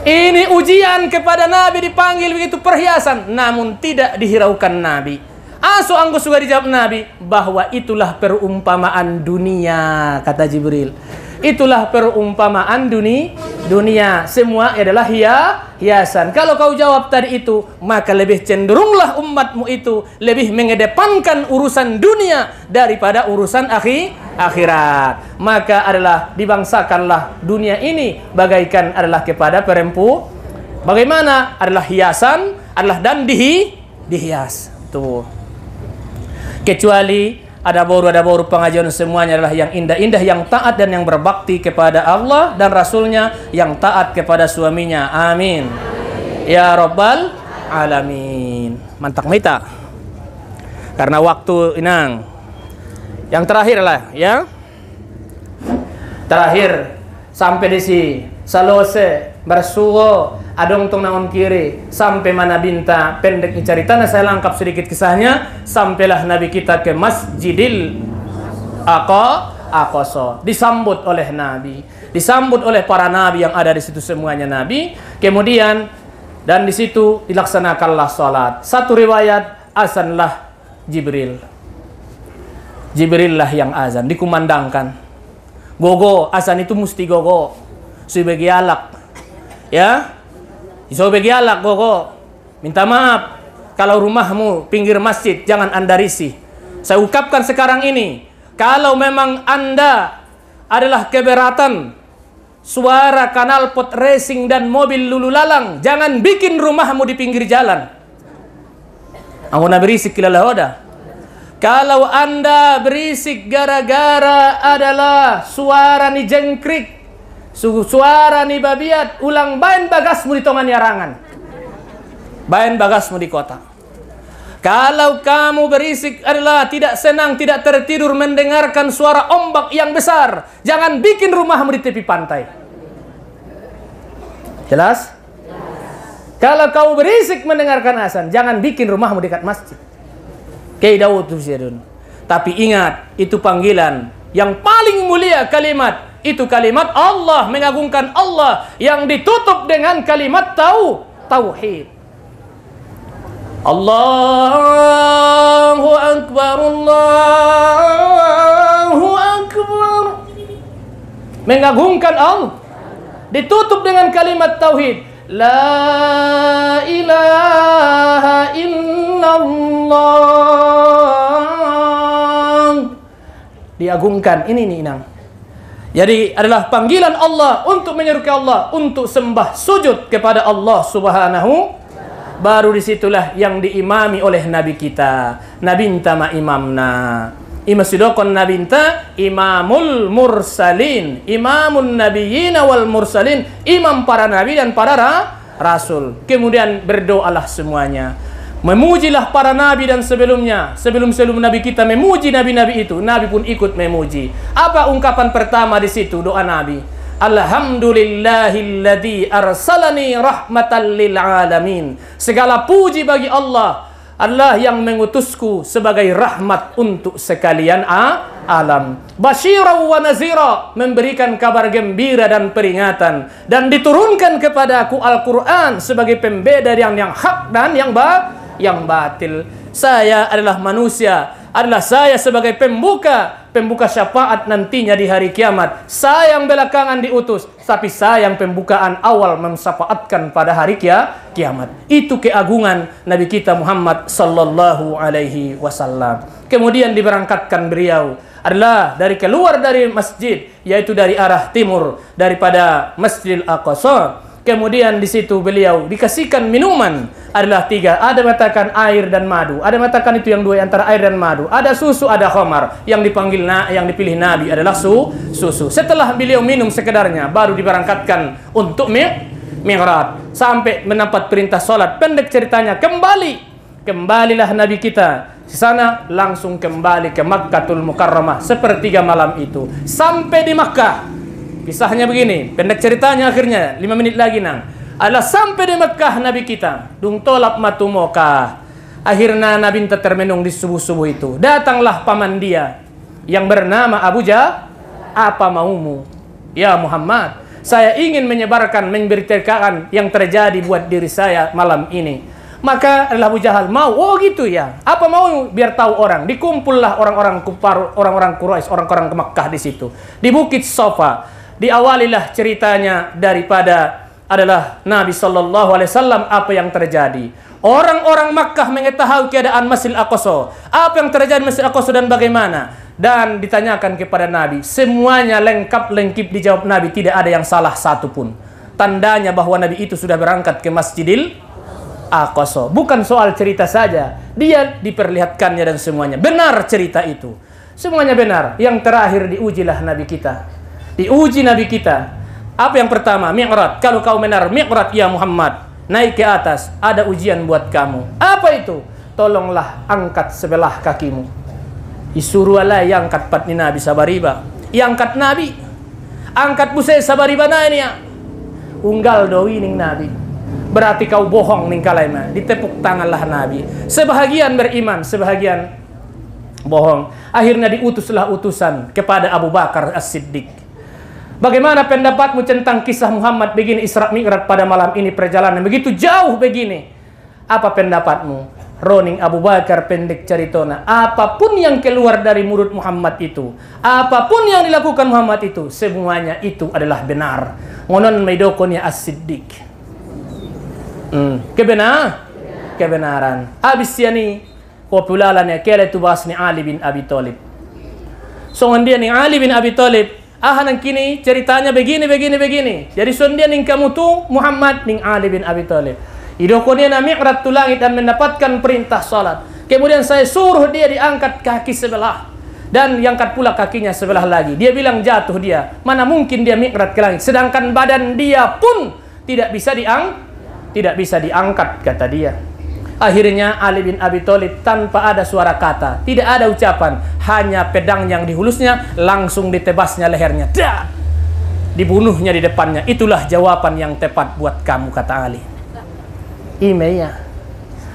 Ini ujian kepada Nabi dipanggil begitu perhiasan namun tidak dihiraukan Nabi. Aso anggo sudah dijawab Nabi bahwa itulah perumpamaan dunia kata Jibril Itulah perumpamaan dunia. Dunia semua adalah hia, hiasan. Kalau kau jawab tadi itu, maka lebih cenderunglah umatmu itu lebih mengedepankan urusan dunia daripada urusan akhir akhirat. Maka adalah dibangsakanlah dunia ini bagaikan adalah kepada perempu. Bagaimana adalah hiasan adalah dan dihi dihias. Tuh. Kecuali ada boru ada boru pengajian semuanya adalah yang indah-indah yang taat dan yang berbakti kepada Allah dan Rasulnya yang taat kepada suaminya. Amin, ya robbal alamin. Mantap mita. Karena waktu inang. Yang terakhir lah ya. Terakhir sampai di sini. Salose bersuwo adong tong naon kiri sampai mana binta pendek cerita nah saya lengkap sedikit kisahnya. Sampailah nabi kita ke masjidil ako akoso disambut oleh nabi. Disambut oleh para nabi yang ada di situ semuanya nabi. Kemudian dan di situ dilaksanakanlah salat. Satu riwayat azanlah jibril. Jibril lah yang azan dikumandangkan. Gogo azan itu mesti gogo. Sebagai alak. Ya Iso begialak koko. Minta maaf kalau rumahmu pinggir masjid jangan anda risih. Saya ungkapkan sekarang ini, kalau memang anda adalah keberatan suara kanal pot racing dan mobil lulu lalang, jangan bikin rumahmu di pinggir jalan. Nak berisik kila Kalau anda berisik gara-gara adalah suara ni jengkrik, suara ni babiat ulang bain bagasmu di tongan yarangan. Bain bagasmu di kota. Kalau kamu berisik adalah tidak senang, tidak tertidur mendengarkan suara ombak yang besar, jangan bikin rumahmu di tepi pantai. Jelas? Kalau kau berisik mendengarkan azan, jangan bikin rumahmu dekat masjid. Daud Tapi ingat, itu panggilan yang paling mulia kalimat Itu kalimat Allah mengagungkan Allah yang ditutup dengan kalimat tau tauhid. Allahu akbar Allahu akbar. Mengagungkan Allah ditutup dengan kalimat tauhid. La ilaha illallah. Diagungkan. Ini nih Inang. Jadi adalah panggilan Allah untuk menyerukai Allah, untuk sembah sujud kepada Allah Subhanahu baru disitulah yang diimami oleh Nabi kita. Nabi ma imamna. Ima sidokon Nabi imamul mursalin, imamun nabiyyin wal mursalin, imam para nabi dan para ra, rasul. Kemudian berdoalah semuanya. Memujilah para nabi dan sebelumnya. Sebelum-sebelum nabi kita memuji nabi-nabi itu, nabi pun ikut memuji. Apa ungkapan pertama di situ doa nabi? Alhamdulillahilladzi arsalani rahmatan lil alamin. Segala puji bagi Allah. Allah yang mengutusku sebagai rahmat untuk sekalian a, alam. Basyira wa nazira, memberikan kabar gembira dan peringatan dan diturunkan kepadaku Al-Qur'an sebagai pembeda yang yang hak dan yang ba yang batil. Saya adalah manusia, adalah saya sebagai pembuka, pembuka syafaat nantinya di hari kiamat. Saya yang belakangan diutus, tapi saya yang pembukaan awal mensyafaatkan pada hari kia, kiamat. Itu keagungan Nabi kita Muhammad sallallahu alaihi wasallam. Kemudian diberangkatkan beliau adalah dari keluar dari masjid yaitu dari arah timur daripada Masjidil Aqsa Kemudian di situ beliau dikasihkan minuman adalah tiga. Ada matakan air dan madu. Ada matakan itu yang dua antara air dan madu. Ada susu, ada khamar. Yang dipanggil na, yang dipilih Nabi adalah su, susu. Setelah beliau minum sekedarnya, baru diberangkatkan untuk mi, mi'raj sampai mendapat perintah solat. Pendek ceritanya kembali, kembalilah Nabi kita di sana langsung kembali ke Makkahul Mukarramah sepertiga malam itu sampai di Makkah Kisahnya begini, pendek ceritanya akhirnya, lima menit lagi nang. Adalah sampai di Mekah Nabi kita, dung tolap matu Mekah. Akhirnya Nabi termenung di subuh-subuh itu. Datanglah paman dia yang bernama Abu Jah. Apa maumu? Ya Muhammad, saya ingin menyebarkan, memberitakan yang terjadi buat diri saya malam ini. Maka Abu Jahal mau, oh gitu ya. Apa mau biar tahu orang? Dikumpullah orang-orang kupar, orang-orang Quraisy, orang-orang ke Mekah di situ. Di Bukit Sofa diawalilah ceritanya daripada adalah Nabi Shallallahu Alaihi Wasallam apa yang terjadi. Orang-orang Makkah mengetahui keadaan Masjid Aqsa. Apa yang terjadi Masjid Aqsa dan bagaimana? Dan ditanyakan kepada Nabi. Semuanya lengkap lengkip dijawab Nabi. Tidak ada yang salah satupun. Tandanya bahwa Nabi itu sudah berangkat ke Masjidil Aqsa. Bukan soal cerita saja. Dia diperlihatkannya dan semuanya. Benar cerita itu. Semuanya benar. Yang terakhir diujilah Nabi kita diuji Nabi kita. Apa yang pertama? Mi'rat. Kalau kau benar mi'rat ya Muhammad, naik ke atas, ada ujian buat kamu. Apa itu? Tolonglah angkat sebelah kakimu. Disuruh Allah yang angkat patni Nabi sabariba. Yang angkat Nabi. Angkat busai sabariba na ini ya. Unggal doi ning Nabi. Berarti kau bohong ning kalaima. Ditepuk tanganlah Nabi. Sebahagian beriman, sebahagian bohong. Akhirnya diutuslah utusan kepada Abu Bakar As-Siddiq Bagaimana pendapatmu tentang kisah Muhammad begini Isra Mi'raj pada malam ini perjalanan begitu jauh begini? Apa pendapatmu? Roning Abu Bakar pendek ceritona. Apa pun yang keluar dari mulut Muhammad itu, apa pun yang dilakukan Muhammad itu, semuanya itu adalah benar. Ngonon maidokonya as-siddiq. Hmm. Kebenar? Kebenaran. Habis yani populalannya kele tubasni Ali bin Abi Thalib. So dia ni Ali bin Abi Thalib ah nang kini ceritanya begini begini begini. Jadi sondia ning kamu tu Muhammad ning Ali bin Abi Thalib. Idoko dia na mi'rat tu langit dan mendapatkan perintah salat. Kemudian saya suruh dia diangkat kaki sebelah. Dan diangkat pula kakinya sebelah lagi. Dia bilang jatuh dia. Mana mungkin dia mi'rat ke langit? Sedangkan badan dia pun tidak bisa diang tidak bisa diangkat kata dia Akhirnya Ali bin Abi Thalib tanpa ada suara kata, tidak ada ucapan, hanya pedang yang dihulusnya langsung ditebasnya lehernya. Dah! Dibunuhnya di depannya. Itulah jawaban yang tepat buat kamu kata Ali. Imeya.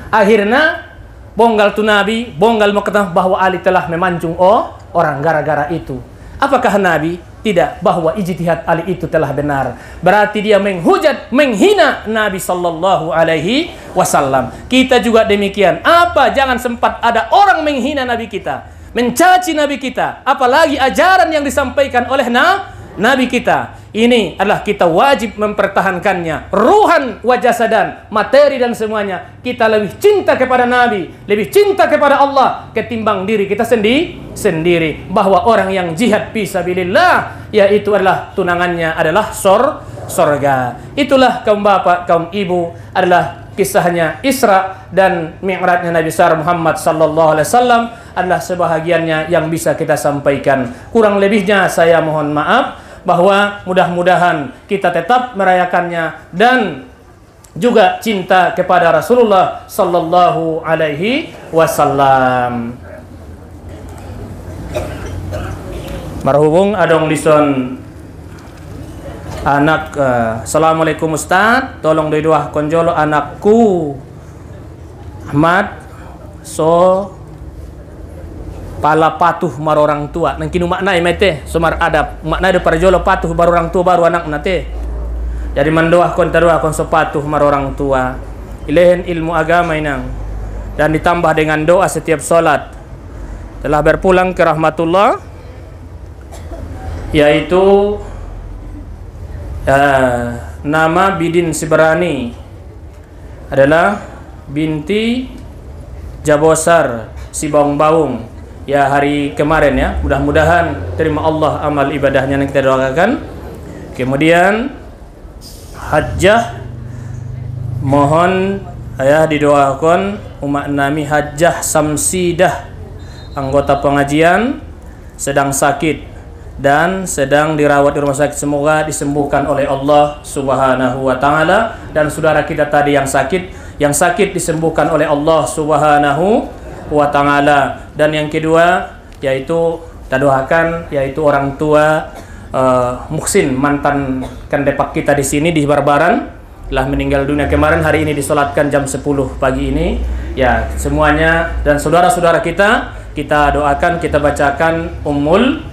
Akhirnya bonggal tu Nabi, bonggal mengatakan bahwa Ali telah memancung oh orang gara-gara itu. Apakah Nabi? Tidak, bahwa ijtihad Ali itu telah benar. Berarti dia menghujat, menghina Nabi sallallahu alaihi wasallam. Kita juga demikian. Apa jangan sempat ada orang menghina Nabi kita, mencaci Nabi kita, apalagi ajaran yang disampaikan oleh na Nabi kita. Ini adalah kita wajib mempertahankannya. Ruhan wajah sadan, materi dan semuanya. Kita lebih cinta kepada Nabi, lebih cinta kepada Allah ketimbang diri kita sendiri sendiri. Bahwa orang yang jihad fisabilillah yaitu adalah tunangannya adalah sor sorga. Itulah kaum bapak, kaum ibu adalah kisahnya Isra dan Mi'rajnya Nabi besar Muhammad sallallahu alaihi wasallam adalah sebahagiannya yang bisa kita sampaikan. Kurang lebihnya saya mohon maaf bahwa mudah-mudahan kita tetap merayakannya dan juga cinta kepada Rasulullah sallallahu alaihi wasallam. Marhubung adong lison. Anak uh, Assalamualaikum Ustaz. Tolong dua konjolo anakku Ahmad. So pala patuh mar orang tua. Nang kinu makna mete sumar adab. Makna de parjolo patuh baru orang tua baru anak nate jadi mandoah kon taruah kon sepatuh mar orang tua. Ilehen ilmu agama inang. Dan ditambah dengan doa setiap solat. Telah berpulang ke rahmatullah yaitu uh, nama Bidin Siberani adalah binti Jabosar Sibong Baung ya hari kemarin ya. Mudah-mudahan terima Allah amal ibadahnya yang kita doakan. Kemudian hajjah mohon ayah didoakan umat nami hajjah samsidah anggota pengajian sedang sakit dan sedang dirawat di rumah sakit semoga disembuhkan oleh Allah Subhanahu wa taala dan saudara kita tadi yang sakit yang sakit disembuhkan oleh Allah Subhanahu wa taala. Dan yang kedua yaitu kita doakan yaitu orang tua uh, Muksin mantan kandepak kita di sini di Barbaran telah meninggal dunia kemarin hari ini disolatkan jam 10 pagi ini. Ya semuanya dan saudara-saudara kita kita doakan kita bacakan Ummul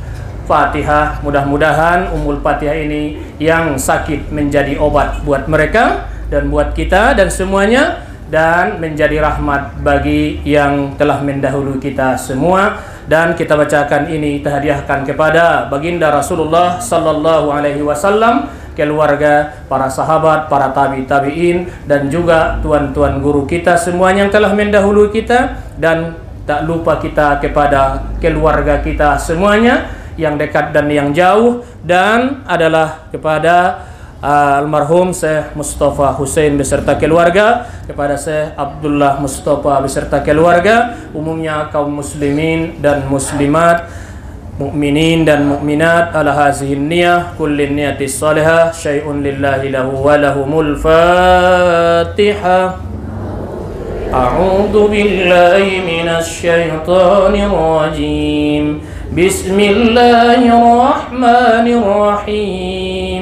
Fatihah. Mudah-mudahan Ummul Fatihah ini yang sakit menjadi obat buat mereka dan buat kita dan semuanya dan menjadi rahmat bagi yang telah mendahului kita semua. Dan kita bacakan ini kita hadiahkan kepada baginda Rasulullah sallallahu alaihi wasallam keluarga, para sahabat, para tabi tabiin dan juga tuan-tuan guru kita semuanya yang telah mendahului kita. Dan tak lupa kita kepada keluarga kita semuanya yang dekat dan yang jauh. Dan adalah kepada almarhum Syekh Mustafa Hussein beserta keluarga kepada Syekh Abdullah Mustafa beserta keluarga umumnya kaum muslimin dan muslimat mukminin dan mukminat ala hazihi niyah kullin niyati salihah syai'un lillahi lahu wa lahumul fatihah A'udzu billahi minasy syaithanir rajim. Bismillahirrahmanirrahim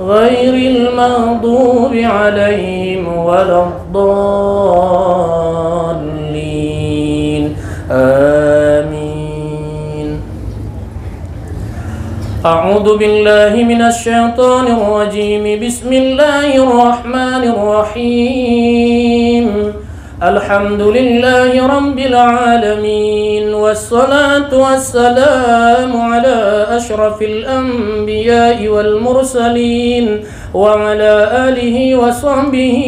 غير المغضوب عليهم ولا الضالين. آمين. أعوذ بالله من الشيطان الرجيم. بسم الله الرحمن الرحيم. الحمد لله رب العالمين والصلاة والسلام على أشرف الأنبياء والمرسلين وعلى آله وصحبه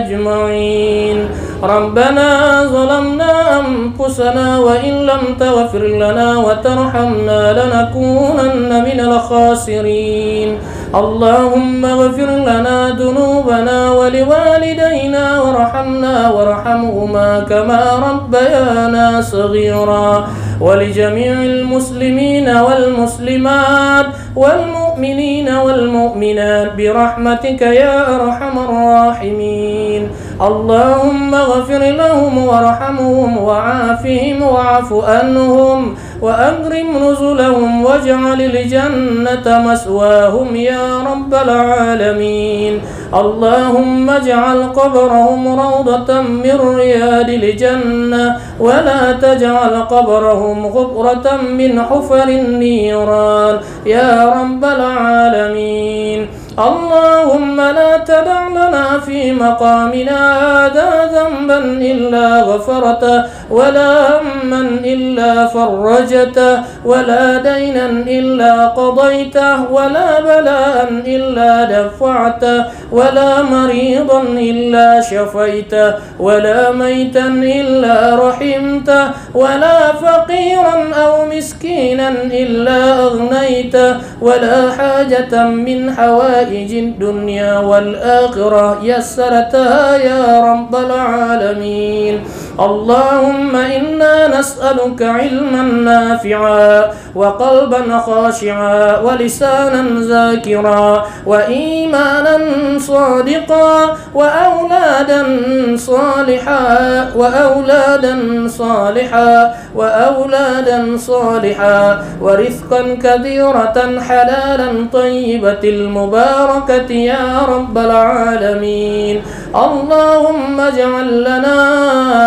أجمعين. ربنا ظلمنا أنفسنا وإن لم تغفر لنا وترحمنا لنكونن من الخاسرين. اللهم اغفر لنا ذنوبنا ولوالدينا وارحمنا وارحمهما كما ربيانا صغيرا ولجميع المسلمين والمسلمات والمؤمنين المؤمنين والمؤمنات برحمتك يا أرحم الراحمين. اللهم اغفر لهم وارحمهم وعافهم واعف عنهم. وأكرم نزلهم واجعل الجنة مسواهم يا رب العالمين. اللهم اجعل قبرهم روضة من رياض الجنة ولا تجعل قبرهم غبرة من حفر النيران. يا رب العالمين. اللهم لا تدع لنا في مقامنا هذا ذنبا إلا غفرته ولا هما إلا فرجته ولا دينا إلا قضيته ولا بلاء إلا دفعته ولا مريضا إلا شفيته ولا ميتا إلا رحمته ولا فقيرا أو مسكينا إلا أغنيته ولا حاجة من حوائج حوائج الدنيا والآخرة يسرتها يا رب العالمين. اللهم إنا نسألك علما نافعا وقلبا خاشعا ولسانا ذاكرا وإيمانا صادقا وأولادا صالحا وأولادا صالحا وأولادا صالحا ورزقا كثيرة حلالا طيبة المباركة يا رب العالمين اللهم اجعل لنا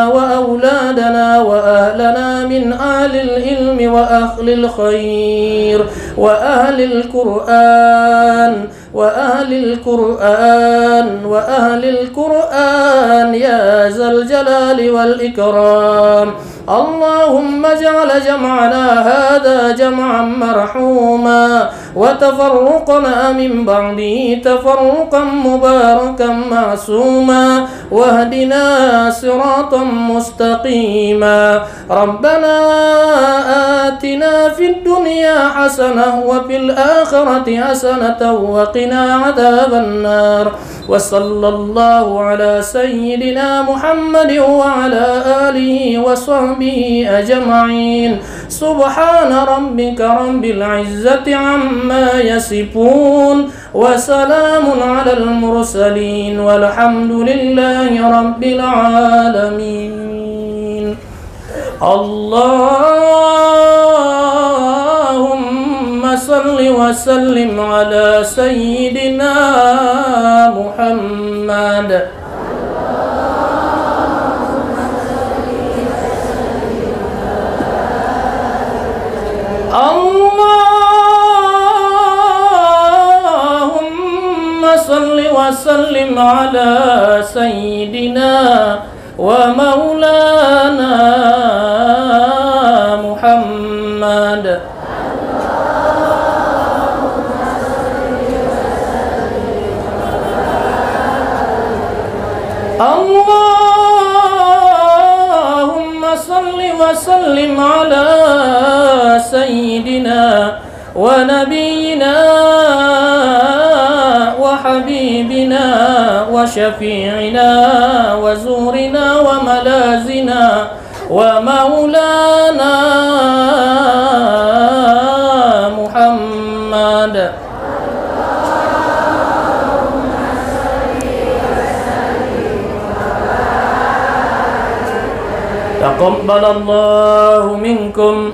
وأولادنا وأهلنا من أهل العلم وأهل الخير وأهل القرآن وأهل القرآن وأهل القرآن يا ذا الجلال والإكرام اللهم اجعل جمعنا هذا جمعا مرحوما وتفرقنا من بعده تفرقا مباركا معصوما واهدنا صراطا مستقيما ربنا آتنا في الدنيا حسنة وفي الآخرة حسنة وقنا عذاب النار وصلى الله على سيدنا محمد وعلى آله وصحبه أجمعين. سبحان ربك رب العزة عما يصفون. وسلام على المرسلين والحمد لله رب العالمين. اللهم صل وسلم على سيدنا محمد. وسلم على سيدنا ومولانا محمد. اللهم صل وسلم على سيدنا ونبينا وحبيبنا وشفيعنا وزورنا وملازنا ومولانا محمد. تقبل الله منكم.